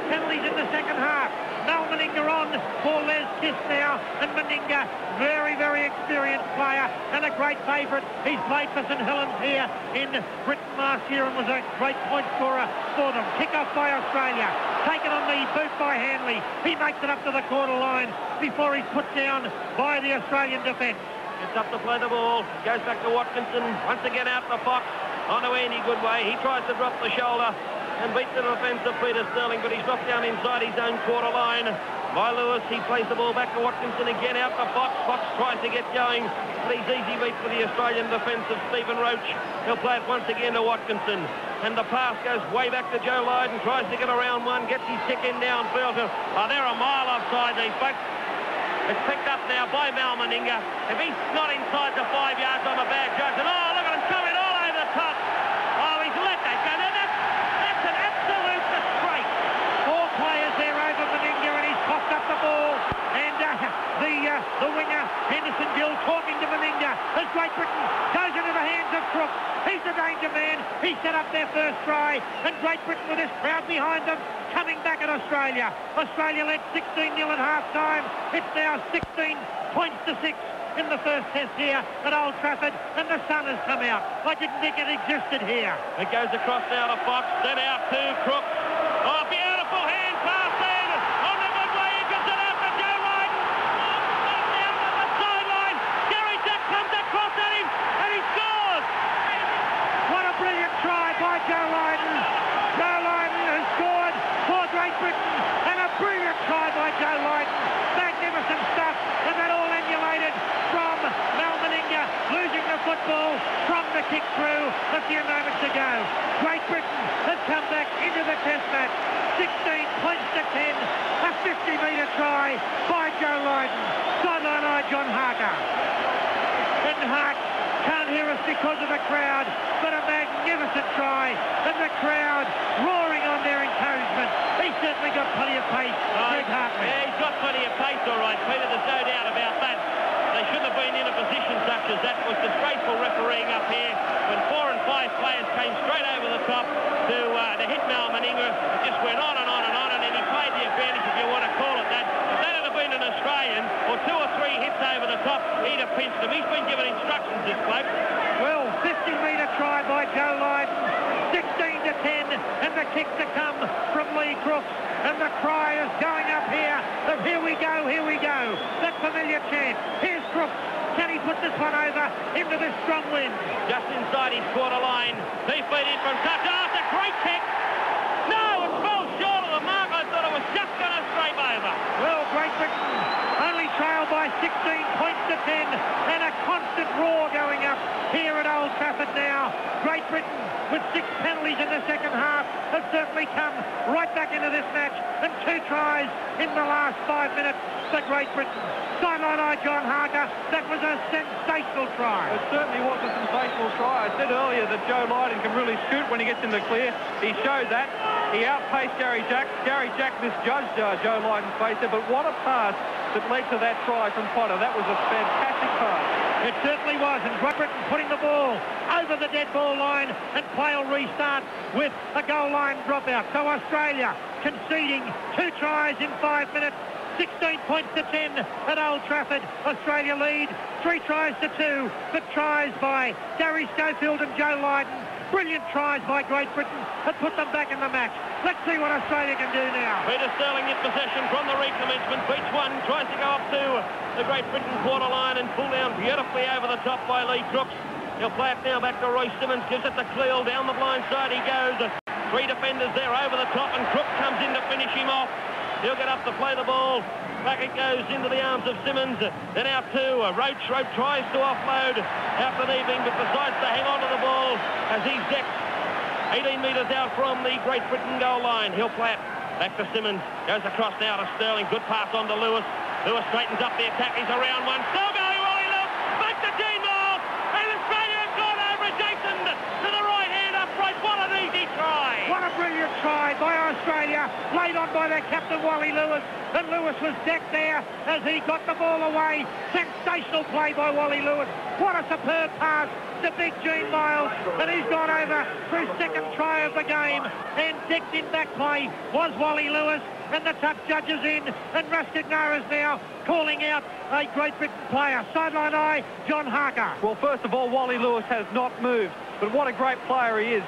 penalties in the second half. Mal Meninga on for Les Kiss now. And Meninga, very, very experienced player and a great favourite. He's played for St Helens here in Britain last year and was a great point scorer for them. Kick off by Australia. Taken on the boot by Hanley. He makes it up to the quarter line before he's put down by the Australian defence. Gets up to play the ball. Goes back to Watkinson. Once again out the Fox. On to Andy Goodway. He tries to drop the shoulder and beat the defence of Peter Sterling, but he's dropped down inside his own quarter line. By Lewis, he plays the ball back to Watkinson again out to Fox. Fox tries to get going, but he's easy beat for the Australian defence of Stephen Roach. He'll play it once again to Watkinson. And the pass goes way back to Joe Lydon, tries to get around one, gets his kick in downfield. Oh, they're a mile offside, these folks. It's picked up now by Mal Meninga. If he's not inside the five yards, I'm a bad judge. And oh, look at him coming all over the top. Oh, he's let that go. Now, that's, that's an absolute disgrace. Four players there over Meninga and he's coughed up the ball. And uh, the uh, the winger, Henderson Gill, talking to Meninga as Great Britain goes into the hands of Crook. He's the danger man. He set up their first try. And Great Britain with this crowd behind them coming back at Australia. Australia led 16-0 at half-time. It's now 16 points to 6 in the first test here at Old Trafford, and the sun has come out. I didn't think it existed here. It goes across now to Fox, then out to Crook. Oh, beautiful hand pass in. On the Goodway, he gives it out to Joe Lydon. Down to the sideline. Gary Jack comes across at him, and he scores. What a brilliant try by Joe Lydon. Joe Lydon has scored for Great Britain, and a brilliant try by Joe Lydon. Magnificent stuff, and that all emulated from Mal Meninga, losing the football from the kick through a few moments ago. Great Britain has come back into the test match. 16 points to 10, a 50-metre try by Joe Lydon. Sideline eye John Harker. And Hart Can't hear us because of the crowd, but a magnificent try. And the crowd roaring on their encouragement. He certainly got plenty of pace, Greg Hartley. Yeah, he's got plenty of pace, all right, Peter. There's no doubt about that. They shouldn't have been in a position such as that. It was disgraceful refereeing up here when four and five players came straight over the top to, uh, to hit Mal Meninga. It just went on and on and on, and then he played the advantage, if you want to call it that. If that had been an Australian, or two or three hits over the top, he'd have pinched him. He's been given instructions, this bloke. Well, 50-metre try by Joe Lydon. 16 to 10, and the kick to come from Lee Crooks. And the cry is going up here of here we go, here we go. That familiar chant. Here's Crooks. Can he put this one over into this strong wind? Just inside his quarter line. Two feet in from touch. Oh, ah, it's a great kick. No, it fell short of the mark. I thought it was just going to scrape over. Well, Great Britain only trail by 16 points to 10 and a constant roar going up here at Old Trafford now. Great Britain with six penalties in the second half has certainly come right back into this match and two tries in the last five minutes for Great Britain. Sideline eye John Harker, that was a sensational try. It certainly was a sensational try. I said earlier that Joe Lydon can really shoot when he gets in the clear. He showed that. He outpaced Gary Jack. Gary Jack misjudged uh, Joe Lydon's pace there, but what a pass that led to that try from Potter. That was a fantastic pass. It certainly was, and Great Britain putting the ball over the dead ball line, and play will restart with a goal line dropout. So Australia conceding two tries in five minutes. 16 points to 10 at Old Trafford. Australia lead. Three tries to two, but tries by Gary Schofield and Joe Lydon. Brilliant tries by Great Britain that put them back in the match. Let's see what Australia can do now. Peter Sterling in possession from the recommencement. Beach one tries to go up to the Great Britain quarter line and pull down beautifully over the top by Lee Crooks. He'll play it now back to Royce Simmons. Gives it to Cleal. Down the blind side he goes. Three defenders there over the top and Crook comes in to finish him off. He'll get up to play the ball. Back it goes into the arms of Simmons. Then out to uh, Roach. Roach tries to offload out to Evening, but decides to hang on to the ball as he's decked 18 metres out from the Great Britain goal line. He'll play it back to Simmons. Goes across now to Sterling. Good pass on to Lewis. Lewis straightens up the attack. He's around one. Still going, Wally Lewis. Back to Gene Miles. And Australia have gone over Jason to the right hand upright. What an easy try. What a brilliant try by Australia, laid on by their captain Wally Lewis. And Lewis was decked there as he got the ball away. Sensational play by Wally Lewis. What a superb pass to big Gene Miles. And he's gone over for his second try of the game. And decked in back play was Wally Lewis. And the touch judges in. And Rascagnères's now calling out a Great Britain player. Sideline eye, John Harker. Well, first of all, Wally Lewis has not moved, but what a great player he is.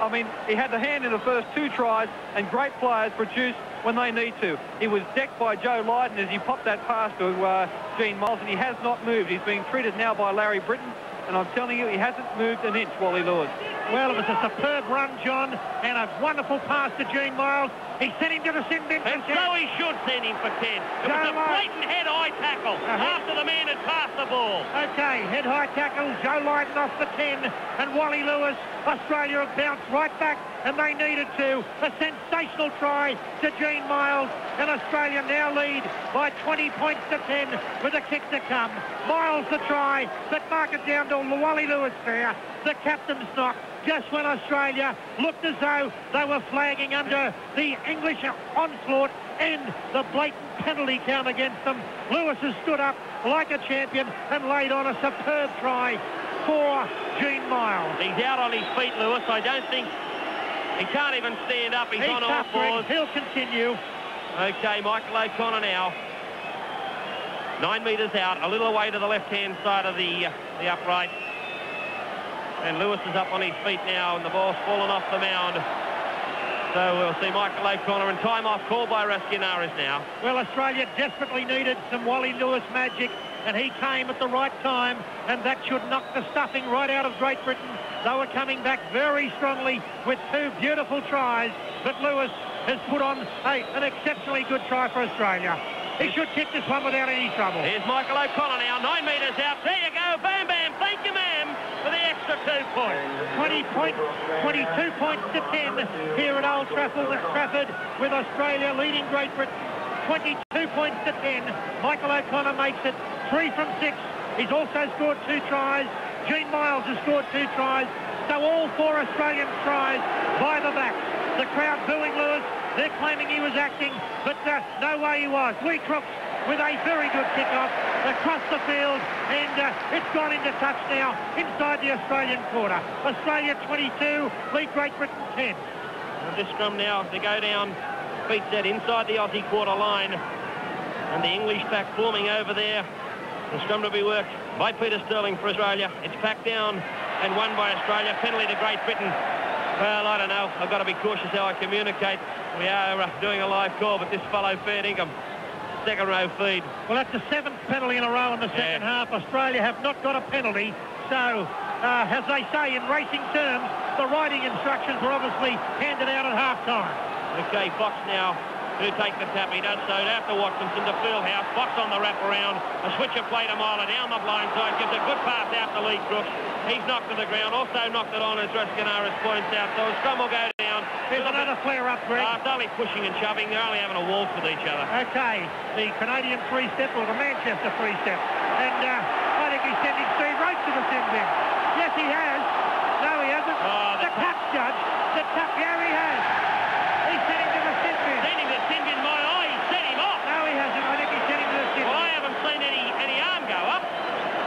I mean, he had the hand in the first two tries, and great players produce when they need to. He was decked by Joe Lydon as he popped that pass to uh, Gene Miles, and he has not moved. He's being treated now by Larry Britton, and I'm telling you, he hasn't moved an inch, Wally Lewis. Well, it was a superb run, John, and a wonderful pass to Gene Miles. He sent him to the sin bin. And so he should send him for 10. It was a Joe blatant head-high tackle Uh-huh. after the man had passed the ball. Okay, head high tackle, Joe Lydon off the 10, and Wally Lewis. Australia have bounced right back, and they needed to. A sensational try to Gene Miles, and Australia now lead by 20 points to 10 with a kick to come. Miles the try, but mark it down to Wally Lewis there. The captain's knock. Just when Australia looked as though they were flagging under the English onslaught and the blatant penalty count against them, Lewis has stood up like a champion and laid on a superb try for Gene Miles. He's out on his feet, Lewis. I don't think... He can't even stand up. He's, He's on all fours. He'll continue. Okay, Michael O'Connor now. Nine metres out, a little away to the left-hand side of the, uh, the upright. And Lewis is up on his feet now, and the ball's fallen off the mound. So we'll see Michael O'Connor, and time off called by Rascagnères now. Well, Australia desperately needed some Wally Lewis magic, and he came at the right time, and that should knock the stuffing right out of Great Britain. They were coming back very strongly with two beautiful tries, but Lewis has put on a, an exceptionally good try for Australia. He should kick this one without any trouble. Here's Michael O'Connor now, nine metres out. There you go, bam, bam. Thank you, ma'am, for the extra two points. 20 points, 22 points to 10 here at Old Trafford, Trafford with Australia leading Great Britain. 22 points to 10. Michael O'Connor makes it three from six. He's also scored two tries. Gene Miles has scored two tries. So all four Australian tries by the backs. The crowd booing Lewis. They're claiming he was acting, but uh, no way he was. Lee Crooks with a very good kick-off across the field, and uh, it's gone into touch now inside the Australian quarter. Australia 22, lead Great Britain 10. And this scrum now to go down, beats that inside the Aussie quarter line, and the English pack forming over there. The scrum to be worked by Peter Sterling for Australia. It's packed down and won by Australia. Penalty to Great Britain. Well, I don't know. I've got to be cautious how I communicate. We are uh, doing a live call, but this fellow fair income. Second row feed. Well, that's the seventh penalty in a row in the second Yeah. half. Australia have not got a penalty. So, uh, as they say in racing terms, the riding instructions were obviously handed out at half-time. Okay, Fox now to take the tap. He does so after Watkinson to Fieldhouse. Fox on the wrap around. A switch of play to Myler down the blind side. Gives a good pass out to Lee Crooks. He's knocked to the ground. Also knocked it on as Rascagnères points out. So a scrum will go down. There's another flare-up, Greg. Uh, it's only pushing and shoving. They're only having a waltz with each other. Okay, the Canadian three-step or the Manchester three-step. And uh, I think he's sending Steve Roach to the sin bin. Yes, he has. No, he hasn't. Oh, the the- tap judge. The tap, yeah, he has. He's sending to the sin bin. Sending the sin bin, my eye. He set him off. No, he hasn't. I think he's sending to the sin Well, bin. I haven't seen any, any arm go up.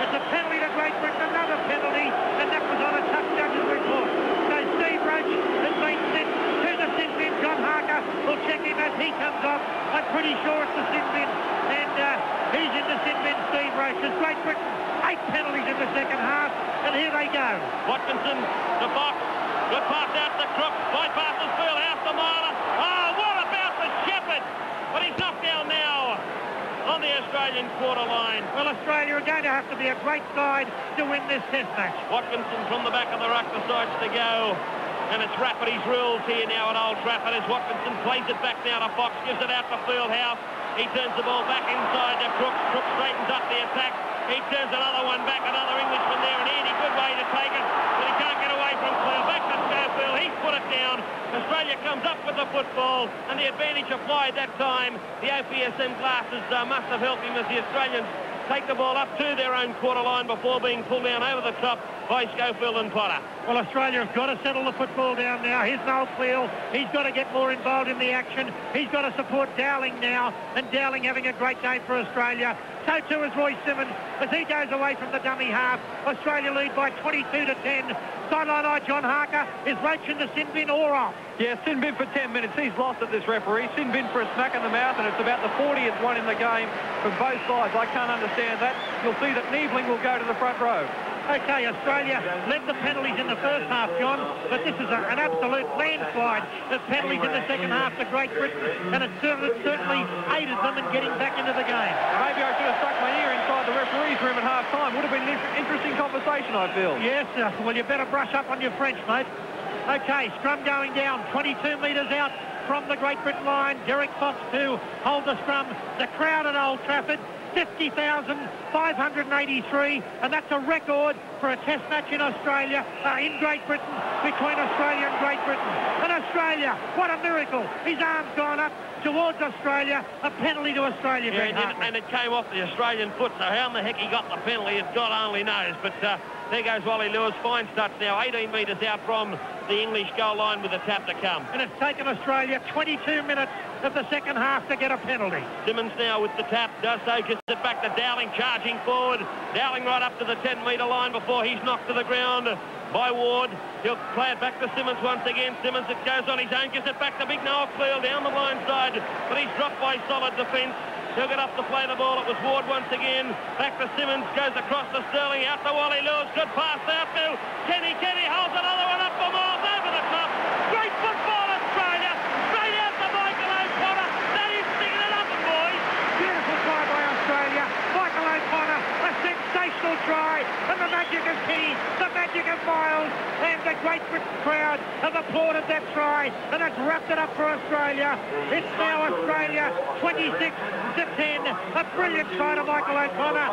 It's a penalty to Great Britain, another penalty, and that was on a tough judge's report. So Steve Roach has been sent to the sin bin. John Harker will check him as he comes off. I'm pretty sure it's the sin bin, and uh, he's in the sin bin, Steve Roach. As Great Britain, eight penalties in the second half, and here they go. Watkinson the box, Good pass out to Crooks. Bypasses Fieldhouse to Myler. Oh, what about the Shepherd? But he's knocked down now on the Australian quarter line. Well, Australia are going to have to be a great side to win this test match. Watkinson from the back of the ruck decides to go. And it's Rafferty's rules here now at Old Trafford as Watkinson plays it back now to Fox, gives it out to Fieldhouse. He turns the ball back inside to Crooks. Straightens up the attack. He turns another one back, another Englishman there, and Andy, Goodway to take it, but he can't get away from Cleal. Back to Schofield, he's put it down. Australia comes up with the football, and the advantage applied that time. The OPSM glasses uh, must have helped him as the Australians take the ball up to their own quarter line before being pulled down over the top by Schofield and Potter. Well, Australia have got to settle the football down now. Here's Noel Cleal. He's got to get more involved in the action. He's got to support Dowling now, and Dowling having a great game for Australia. So too is Roy Simmons as he goes away from the dummy half. Australia lead by 22 to 10. Sideline eye John Harker. Is Roach in the sin bin or off? Yeah, sin bin for 10 minutes. He's lost at this referee. Sin bin for a smack in the mouth, and it's about the 40th one in the game from both sides. I can't understand that. You'll see that Niebling will go to the front row. Okay, Australia led the penalties in the first half, John, but this is a, an absolute landslide of penalties in the second half to Great Britain, and it certainly, certainly aided them in getting back into the game. Maybe I should have stuck my ear inside the referee's room at half-time. Would have been an interesting conversation, I feel. Yes, uh, well, you better brush up on your French, mate. Okay, scrum going down, 22 metres out from the Great Britain line. Derek Fox to hold the scrum. The crowd at Old Trafford, 50,583, and that's a record for a test match in Australia, uh, in Great Britain, between Australia and Great Britain. And Australia, what a miracle. His arm's gone up towards Australia, a penalty to Australia. Yeah, and, it- it came off the Australian foot, so how in the heck he got the penalty, God only knows. But uh, there goes Wally Lewis. Fine starts now, 18 metres out from the English goal line with the tap to come. And it's taken Australia 22 minutes of the second half to get a penalty. Simmons now with the tap, does so, gets it back to Dowling, charging forward. Dowling right up to the 10-metre line before he's knocked to the ground by Ward. He'll play it back to Simmons once again. Simmons, it goes on his own, gives it back to Big Noel Cleal down the line side, but he's dropped by solid defence. He'll get up to play the ball. It was Ward once again. Back to Simmons, goes across to Sterling, out to Wally Lewis. Good pass out to Kenny. Kenny holds another one up for Miles over the top. Great football, Australia. Straight out to Michael O'Connor. That is sticking it up, boys. Beautiful try by Australia. Michael O'Connor, a sensational try. And the magic of Kenny, the magic of Miles, and the Great Britain crowd have applauded that try. And it's wrapped it up for Australia. It's now Australia 26 to 10. A brilliant try to Michael O'Connor.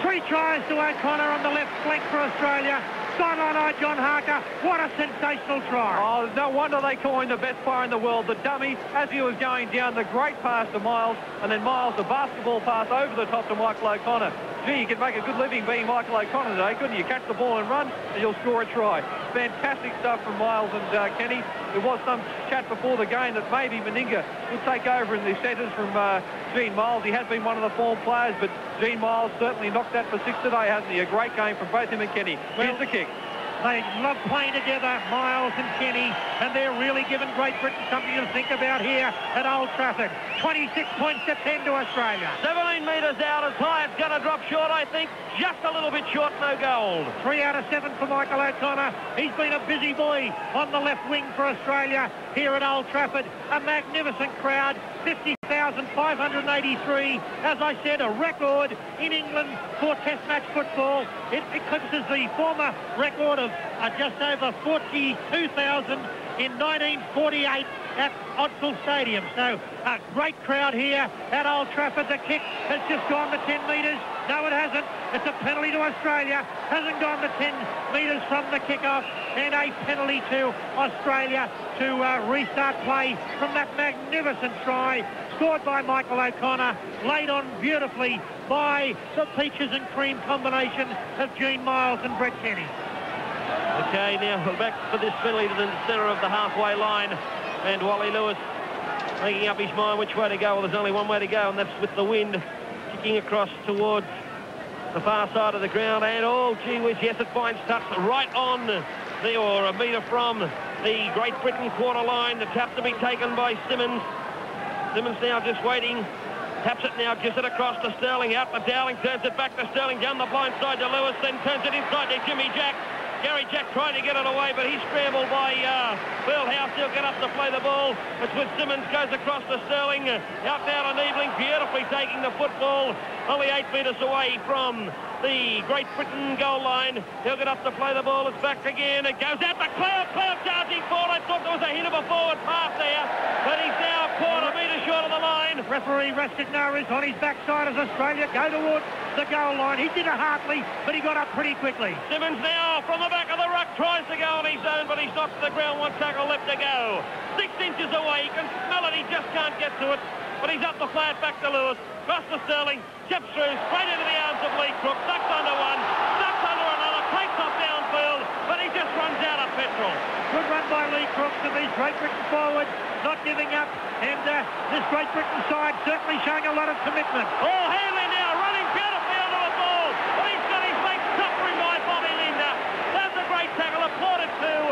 Three tries to O'Connor on the left flank for Australia. Sideline John Harker. What a sensational try. Oh, no wonder they call him the best player in the world. The dummy, as he was going down, the great pass to Miles, and then Miles, the basketball pass over the top to Michael O'Connor. gee, you could make a good living being Michael O'Connor today, couldn't you? Catch the ball and run, and you'll score a try. Fantastic stuff from Miles and uh, Kenny. There was some chat before the game that maybe Meninga would take over in the centres from uh, Gene Miles. He has been one of the form players, but Gene Miles certainly knocked that for six today, hasn't he? A great game from both him and Kenny. Here's the kick. They love playing together, Miles and Kenny, and they're really giving Great Britain something to think about here at Old Trafford. 26 points to 10 to Australia. 17 metres out as high. It's going to drop short, I think. Just a little bit short, no gold. Three out of seven for Michael O'Connor. He's been a busy boy on the left wing for Australia here at Old Trafford. A magnificent crowd, 50,583. As I said, a record in England for Test match football. It eclipses the former record of uh, just over 42,000 in 1948 at Odsal Stadium. So a great crowd here at Old Trafford. The kick has just gone to 10 metres. No, it hasn't. It's a penalty to Australia. Hasn't gone the 10 metres from the kickoff. And a penalty to Australia to uh, restart play from that magnificent try scored by Michael O'Connor, laid on beautifully by the peaches and cream combination of Gene Miles and Brett Kenny. Okay, now we're back for this penalty to the centre of the halfway line. And Wally Lewis making up his mind which way to go. Well, there's only one way to go, and that's with the wind kicking across towards the far side of the ground. And, oh, gee whiz, yes, it finds touch right on the, or a metre from the Great Britain quarter line. The tap to be taken by Simmons. Simmons now just waiting. Taps it now, gives it across to Sterling. Out to Dowling, turns it back to Sterling, down the blind side to Lewis, then turns it inside to Jimmy Jack. Gary Jack trying to get it away, but he's scrambled by uh, House. He'll get up to play the ball. It's with Simmons, goes across to Sterling. Out now to Niebling, beautifully taking the football. Only eight metres away from the Great Britain goal line. He'll get up to play the ball. It's back again. It goes out to Cloud. Cloud charging forward. I thought there was a hint of a forward pass there, but he's now a metre short of the line. Referee Rascagnères is on his backside as Australia go towards the goal line. He did it Hartley, but he got up pretty quickly. Simmons now from the back of the ruck tries to go on his own, but he's knocked to the ground. One tackle left to go. Six inches away. He can smell it. He just can't get to it. But he's up the flat back to Lewis. Cross to Sterling. Chips through straight into the arms of Lee Crook. Ducks under one. Ducks under another. Takes off downfield. But he just runs out of petrol. Good run by Lee Crooks and these Great Britain forwards not giving up. And uh, this Great Britain side certainly showing a lot of commitment. Oh, Hanley now running beautifully onto the ball. But he's got his legs suffering by Bobby Lindner. That's a great tackle applauded too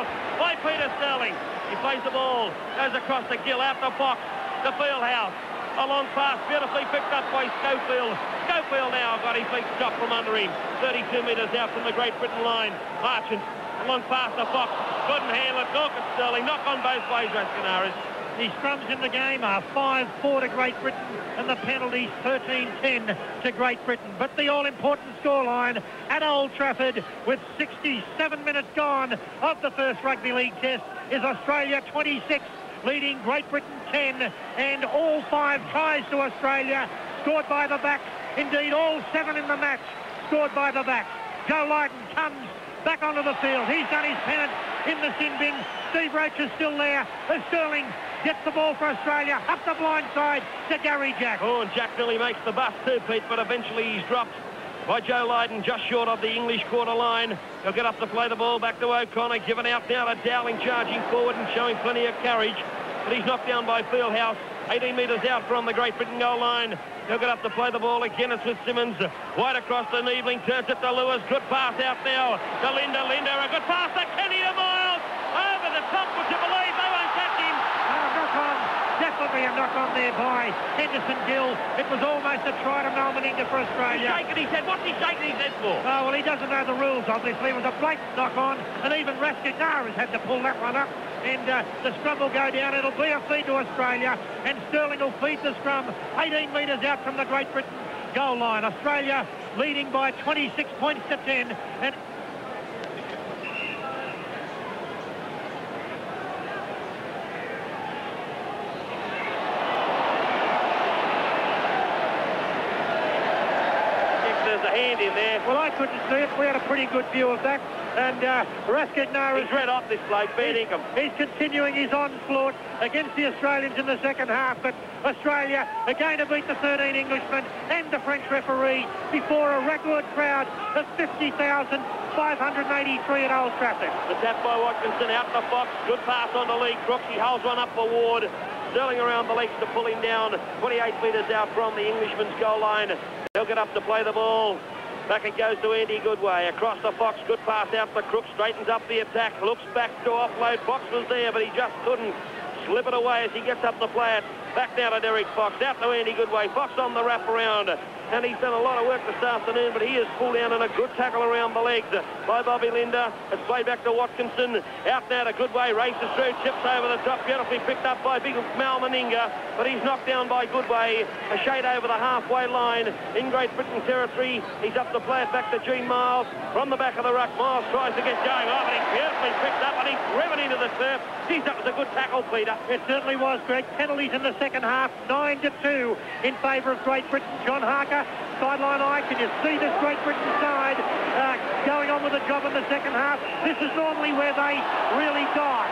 by Peter Sterling. He plays the ball, goes across the gill, out the box, to Fieldhouse. A long pass, beautifully picked up by Schofield. Schofield now got his feet chopped from under him. 32 metres out from the Great Britain line. Marchant, long pass to Fox. Couldn't handle it. Knock Sterling. Knock on both ways, Rascagnères. The scrums in the game are 5-4 to Great Britain and the penalties 13-10 to Great Britain. But the all-important scoreline at Old Trafford with 67 minutes gone of the first Rugby League Test is Australia 26, leading Great Britain 10 and all five tries to Australia scored by the back. Indeed, all seven in the match scored by the back. Joe Lydon comes back onto the field. He's done his penance in the sin bin. Steve Roach is still there. As Sterling gets the ball for Australia up the blind side to Gary Jack. Oh, and Jack nearly makes the bust too, Pete, but eventually he's dropped by Joe Lydon, just short of the English quarter line. He'll get up to play the ball back to O'Connor, given out now to Dowling, charging forward and showing plenty of courage but he's knocked down by Fieldhouse. 18 metres out from the Great Britain goal line. He'll get up to play the ball again. It's with Simmons. Wide across the Niebling. Turns it to Lewis. Good pass out now to Lindner. Lindner, a good pass to Kenny to Miles. Over the top, would you believe? They won't catch him. Oh, knock on. Definitely a knock on there by Henderson Gill. It was almost a try to Mal Meninga for Australia. He's shaking his head. What's he shaking his head for? Oh, well, he doesn't know the rules, obviously. It was a blatant knock on, and even Rascagnères has had to pull that one up and uh, the scrum will go down. It'll be a feed to Australia, and Sterling will feed the scrum 18 metres out from the Great Britain goal line. Australia leading by 26 points to 10, and There's a hand in there. Well, I couldn't see it. We had a pretty good view of that. And uh, Rascagnères He's red off this bloke, fair dinkum. He's continuing his onslaught against the Australians in the second half, but Australia are going to beat the 13 Englishmen and the French referee before a record crowd of 50,583 at Old Trafford. The tap by Watkinson out the Fox. Good pass on the lead. Crooks, he holds one up for Ward. Sterling around the legs to pull him down 28 metres out from the Englishman's goal line. He'll get up to play the ball. Back it goes to Andy Goodway. Across the Fox. Good pass out for Crook. Straightens up the attack. Looks back to offload. Fox was there, but he just couldn't slip it away as he gets up the flat. Back down to Derek Fox. Out to Andy Goodway. Fox on the wrap around and he's done a lot of work this afternoon, but he is pulled down and a good tackle around the legs by Bobby Lindner. It's played back to Watkinson. Out now Goodway. races through, chips over the top, beautifully picked up by big Mal Meninga, but he's knocked down by Goodway. A shade over the halfway line in Great Britain territory. He's up to play it back to Gene Miles. From the back of the ruck, Miles tries to get going. Oh, but he's beautifully picked up and he's driven into the turf. Geez, that was a good tackle, Peter. It certainly was, Greg. Penalties in the second half, 9 to 2 in favour of Great Britain. John Harker sideline eye. Can you see this Great Britain side uh, going on with the job in the second half? This is normally where they really die.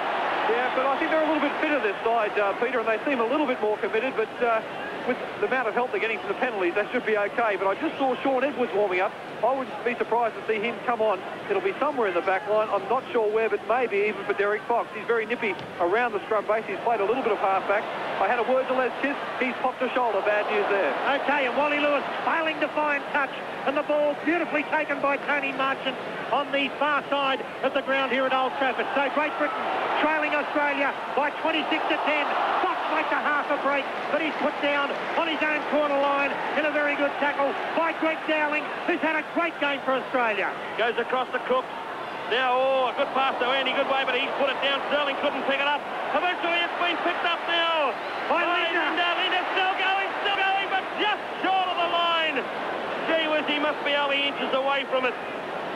Yeah, but I think they're a little bit fitter this side, uh, Peter, and they seem a little bit more committed, but uh, with the amount of help they're getting from the penalties, they should be okay. But I just saw Shaun Edwards warming up. I wouldn't be surprised to see him come on. It'll be somewhere in the back line. I'm not sure where, but maybe even for Derek Fox. He's very nippy around the scrum base. He's played a little bit of halfback. I had a word to Les Kiss. He's popped a shoulder. Bad news there. Okay, and Wally Lewis failing to find touch. And the ball beautifully taken by Tony Marchant on the far side of the ground here at Old Trafford. So Great Britain trailing Australia by 26 to 10 makes a half a break, but he's put down on his own corner line in a very good tackle by Greg Dowling, who's had a great game for Australia. Goes across the Crooks. Now, oh, a good pass to Andy Goodway, but he's put it down. Sterling couldn't pick it up. Eventually, it's been picked up now by, by Lindner. Lindner. Lindner still going, still going, but just short of the line. Gee whiz, he must be only inches away from it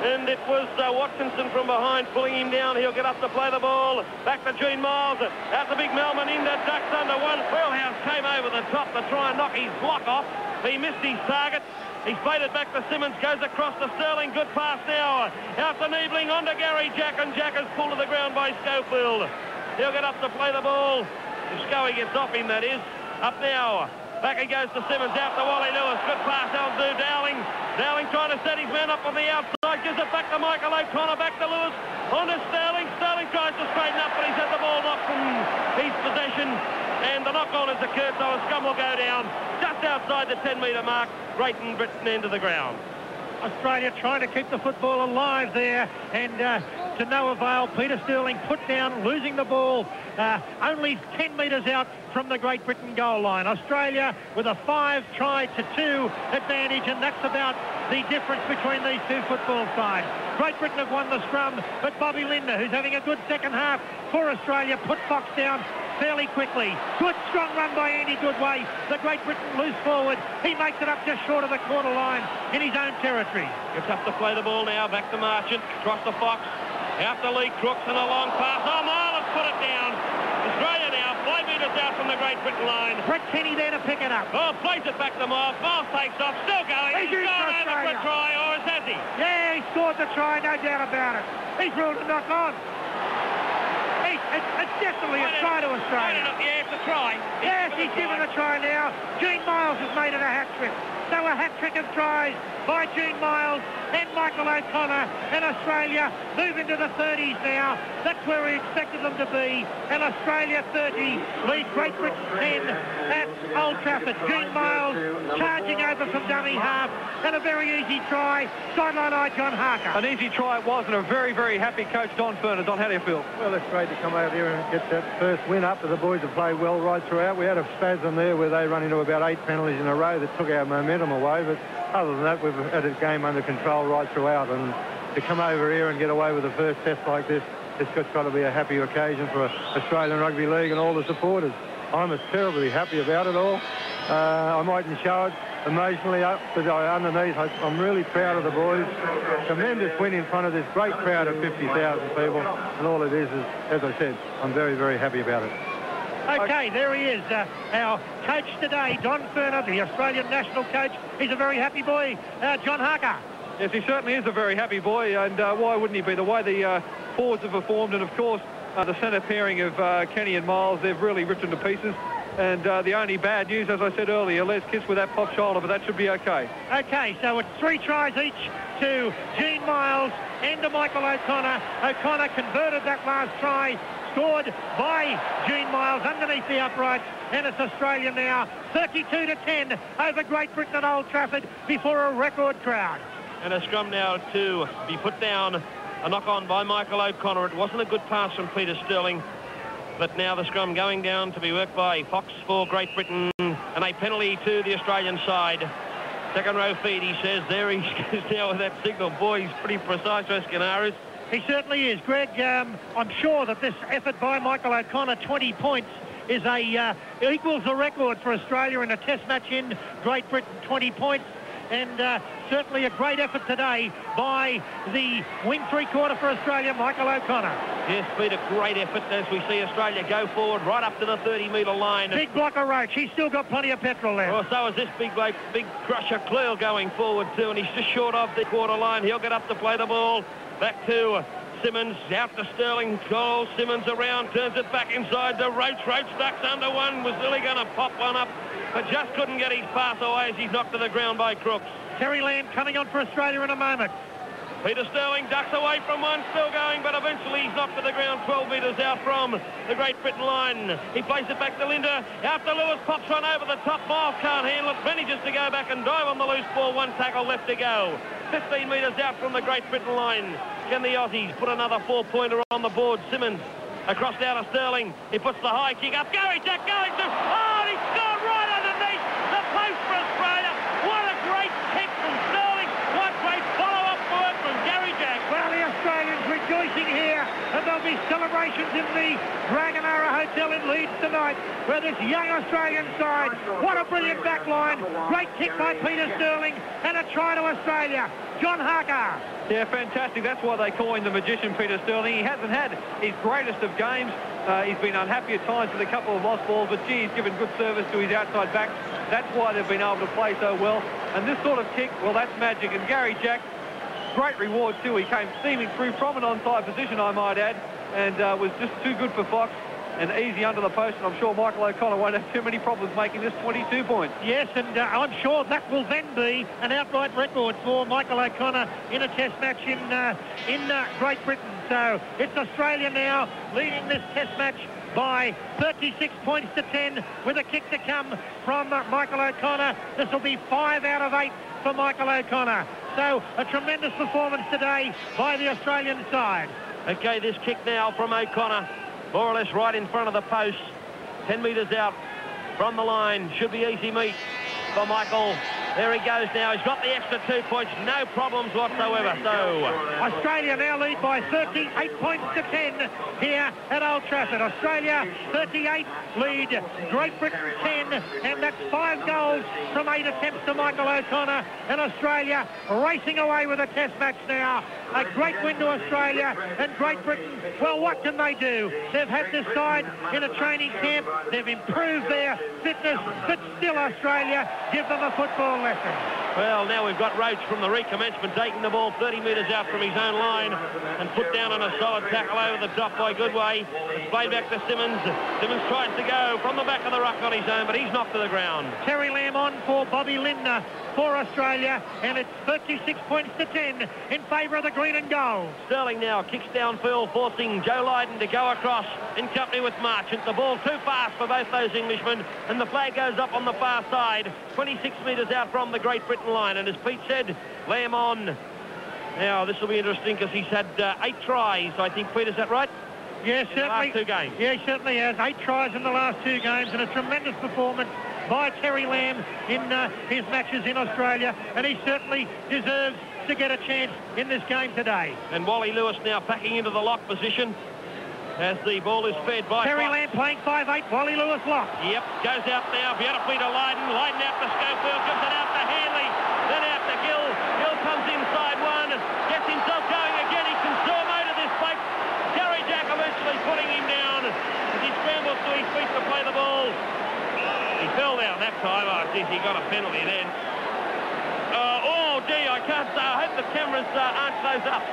and it was uh, Watkinson from behind pulling him down. He'll get up to play the ball. Back to Gene Miles. Out the big Mal Meninga. Ducks under one. Wheelhouse came over the top to try and knock his block off. He missed his target. He's played it back to Simmons, goes across to Sterling. Good pass now. Out to Niebling, on to Gary Jack, and Jack is pulled to the ground by Schofield. He'll get up to play the ball. If Scoey gets off him, that is. Up now. Back he goes to Simmons, out to Wally Lewis. Good pass out to Dowling. Dowling trying to set his man up on the outside. Gives it back to Michael O'Connor, back to Lewis. On to Sterling. Sterling tries to straighten up, but he's had the ball knocked from his possession. And the knock-on has occurred, so a scum will go down just outside the 10-metre mark. Great Britain into the ground. Australia trying to keep the football alive there and uh, to no avail. Peter Sterling put down, losing the ball uh, only 10 metres out from the Great Britain goal line. Australia with a five try to two advantage, and that's about the difference between these two football sides. Great Britain have won the scrum, but Bobby Lindner who's having a good second half for Australia, put Fox down fairly quickly. Good strong run by Andy Goodway. The Great Britain loose forward. He makes it up just short of the quarter line in his own territory. Gets up to play the ball now. Back to Marchant. Across the Fox. Out to Lee Crooks and a long pass. Oh, Marlon put it down. Australia now, five metres out from the Great Britain line. Brett Kenny there to pick it up. Oh, plays it back to Miles. Miles takes off, still going. He's, He's gone over for a try, or has he? Yeah, he scored the try, no doubt about it. He's ruled a knock on. It's, it's definitely a try to Australia. Yeah, it's a try. Yes, he's given a try now. Gene Miles has made it a hat trick. So a hat trick of tries by Gene Miles and Michael O'Connor and Australia move into the 30s now. That's where we expected them to be. And Australia 30 lead Great Britain 10 at Old Trafford. Gene Miles charging over from dummy half and a very easy try. Sideline eye John Harker. An easy try it was and a very, very happy coach Don Furner. Don, how do you feel? Well, it's great to come out here and get that first win up. The boys have played well right throughout. We had a spasm there where they run into about eight penalties in a row that took our momentum away. But other than that, we've had a game under control right throughout. And to come over here and get away with the first test like this, it's got to be a happy occasion for Australian Rugby League and all the supporters. I'm terribly happy about it all. Uh, I mightn't show it emotionally up, but I, underneath, I'm really proud of the boys. Tremendous win in front of this great crowd of 50,000 people, and all it is is, as I said, I'm very, very happy about it. Okay, there he is. Uh, our coach today, Don Furner, the Australian national coach. He's a very happy boy, uh, John Harker. Yes, he certainly is a very happy boy, and uh, why wouldn't he be? The way the uh, forwards have performed, and of course, uh, the centre pairing of uh, Kenny and Miles, they've really ripped them to pieces. And uh, the only bad news, as I said earlier, Les Kiss with that pop shoulder, but that should be okay. Okay, so it's three tries each to Gene Miles and to Michael O'Connor. O'Connor converted that last try, scored by Gene Miles underneath the uprights, and it's Australia now 32 to 10 over Great Britain at Old Trafford before a record crowd. And a scrum now to be put down, a knock on by Michael O'Connor. It wasn't a good pass from Peter Sterling. But now the scrum going down to be worked by Fox for Great Britain and a penalty to the Australian side. Second row feed, he says. There he is now with that signal. Boy, he's pretty precise, Rascagnères. He certainly is. Greg, um, I'm sure that this effort by Michael O'Connor, 20 points, is a uh, equals the record for Australia in a test match in Great Britain, 20 points and uh, certainly a great effort today by the wing three-quarter for Australia, Michael O'Connor. Yes, been a great effort as we see Australia go forward right up to the 30-metre line. Big blocker Roach. He's still got plenty of petrol there. Well, so is this big big crusher Cleal going forward too, and he's just short of the quarter line. He'll get up to play the ball. Back to Simmons out to Sterling. Cole Simmons around, turns it back inside the Roach. Roach ducks under one. Was really going to pop one up but just couldn't get his pass away as he's knocked to the ground by Crooks. Terry Lamb coming on for Australia in a moment. Peter Sterling ducks away from one, still going, but eventually he's knocked to the ground 12 metres out from the Great Britain line. He plays it back to Lindner. After Lewis pops one over the top. Miles can't handle it. Manages to go back and dive on the loose ball. One tackle left to go. 15 metres out from the Great Britain line. Can the Aussies put another four-pointer on the board? Simmons across down to Sterling. He puts the high kick up. Gary Jack going to... Oh, he scored right and there'll be celebrations in the Dragonara Hotel in Leeds tonight where this young Australian side, what a brilliant back line, great kick by Peter Sterling and a try to Australia. John Harker. Yeah, fantastic. That's why they call him the magician, Peter Sterling. He hasn't had his greatest of games. Uh, he's been unhappy at times with a couple of lost balls, but gee, he's given good service to his outside backs. That's why they've been able to play so well. And this sort of kick, well, that's magic. And Gary Jack, great reward too. He came steaming through from an onside position, I might add, and uh, was just too good for Fox and easy under the post, and I'm sure Michael O'Connor won't have too many problems making this 22 points. Yes, and uh, I'm sure that will then be an outright record for Michael O'Connor in a test match in, uh, in uh, Great Britain. So it's Australia now leading this test match by 36 points to 10 with a kick to come from Michael O'Connor. This will be five out of eight for Michael O'Connor. So a tremendous performance today by the Australian side. Okay, this kick now from O'Connor, more or less right in front of the post, 10 metres out from the line. Should be easy meat for Michael there he goes now. He's got the extra two points. No problems whatsoever. So Australia now lead by 38 points to 10 here at Old Trafford. Australia 38 lead Great Britain 10 and that's five goals from eight attempts to Michael O'Connor and Australia racing away with a test match now. A great win to Australia and Great Britain. Well, what can they do? They've had this side in a training camp. They've improved their fitness, but still Australia give them a football lesson. Well, now we've got Roach from the recommencement taking the ball 30 metres out from his own line and put down on a solid tackle over the top by Goodway. It's played back to Simmons. Simmons tries to go from the back of the ruck on his own, but he's knocked to the ground. Terry Lamb on for Bobby Lindner for Australia, and it's 36 points to 10 in favour of the green and gold. Sterling now kicks downfield, forcing Joe Lydon to go across in company with Marchant. The ball too fast for both those Englishmen, and the flag goes up on the far side, 26 metres out from the Great Britain line. And as Pete said, Lamb on. Now, this will be interesting because he's had uh, eight tries, I think. Pete, is that right? Yes, in certainly. two games. Yeah, he certainly has. Eight tries in the last two games and a tremendous performance by Terry Lamb in uh, his matches in Australia. And he certainly deserves to get a chance in this game today. And Wally Lewis now packing into the lock position as the ball is fed by Terry Lamb playing 5'8", Wally Lewis lock. Yep, goes out now beautifully to Lydon. Lydon out to Schofield, gives it out to Hanley, then out to Gill. Gill comes inside one, gets himself going again. He can storm over this bloke. Gary Jack eventually putting him down as he scrambles to his feet to play the ball. He fell down that time. Oh, geez, he got a penalty then. Uh, oh, gee, I can't say. I hope the cameras uh, aren't those up.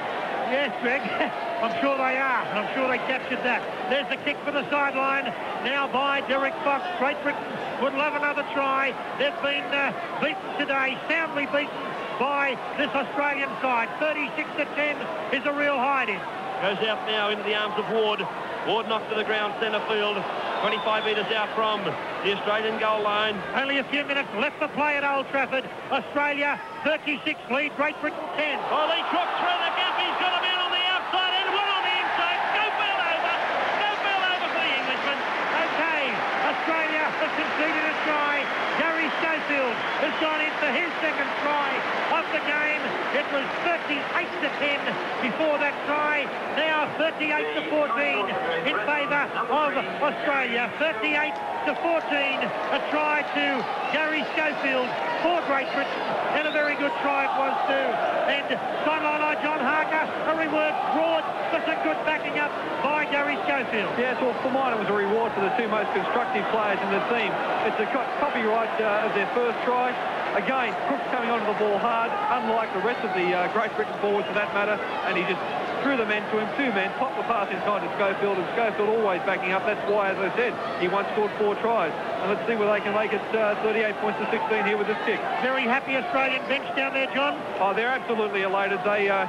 Yes, Greg. I'm sure they are, and I'm sure they captured that. There's the kick for the sideline, now by Derek Fox. Great Britain would love another try. They've been uh, beaten today, soundly beaten by this Australian side. 36 to 10 is a real hiding. Goes out now into the arms of Ward. Ward knocked to the ground, centre field. 25 metres out from the Australian goal line. Only a few minutes left to play at Old Trafford. Australia 36 lead, Great Britain 10. Ollie Crook through the gap. He's got a man on the outside and one on the inside. Schofield over. Schofield over for the Englishman. Okay, Australia has conceded a try. Gary Schofield has gone in for his second try of the game. It was 38 to 10 before that try. Now 38 to 14 in favour of Australia. 38 to 14. A try to Gary Schofield for Great Britain. And a very good try it was too. And sideline John Harker, a reward broad for some good backing up by Gary Schofield. Yes, well, for mine it was a reward for the two most constructive players in the team. It's a co- copyright uh, of their first try. Again, Crooks coming onto the ball hard, unlike the rest of the uh, Great Britain forwards for that matter, and he just threw the men to him, two men, popped the pass inside to Schofield, and Schofield always backing up. That's why, as I said, he once scored four tries. And let's see whether they can make it uh, 38 points to 16 here with this kick. Very happy Australian bench down there, John. Oh, they're absolutely elated. They uh,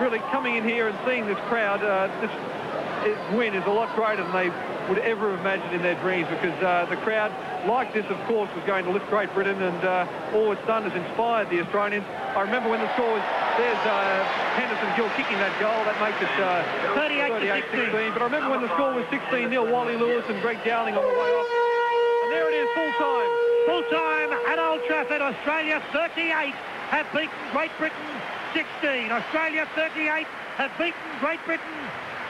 really coming in here and seeing this crowd, uh, this win is a lot greater than they would ever have imagined in their dreams because uh, the crowd, like this, of course, was going to lift Great Britain and uh, all it's done is inspired the Australians. I remember when the score was, there's uh, Henderson Gill kicking that goal, that makes it 38 to 16. But I remember when the score was 16-0, Wally Lewis and Greg Dowling on the way off. And there it is, full time. Full time at Old Trafford, Australia 38 have beaten Great Britain 16. Australia 38 have beaten Great Britain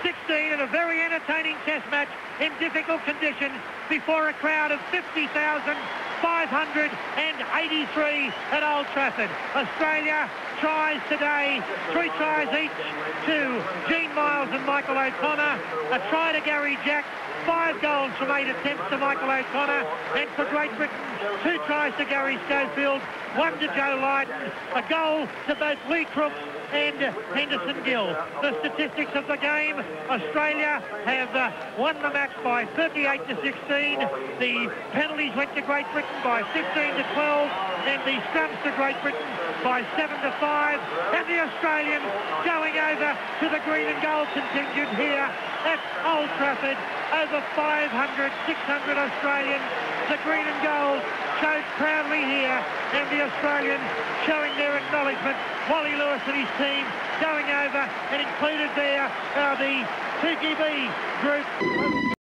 16 in a very entertaining test match in difficult conditions before a crowd of 50,583 at Old Trafford. Australia tries today, three tries each. To Gene Miles and Michael O'Connor, a try to Gary Jack, five goals from eight attempts to Michael O'Connor, and for Great Britain, two tries to Garry Schofield, one to Joe Lydon, a goal to both Lee Crooks and Henderson Gill. The statistics of the game, Australia have uh, won the match by 38 to 16. The penalties went to Great Britain by 15 to 12 and the scrums to Great Britain by 7 to 5 and the Australians going over to the green and gold contingent here at Old Trafford. Over 500, 600 Australians. The green and gold showed proudly here and the Australians showing their acknowledgement. Wally Lewis and his team going over and included there are the 2GB group.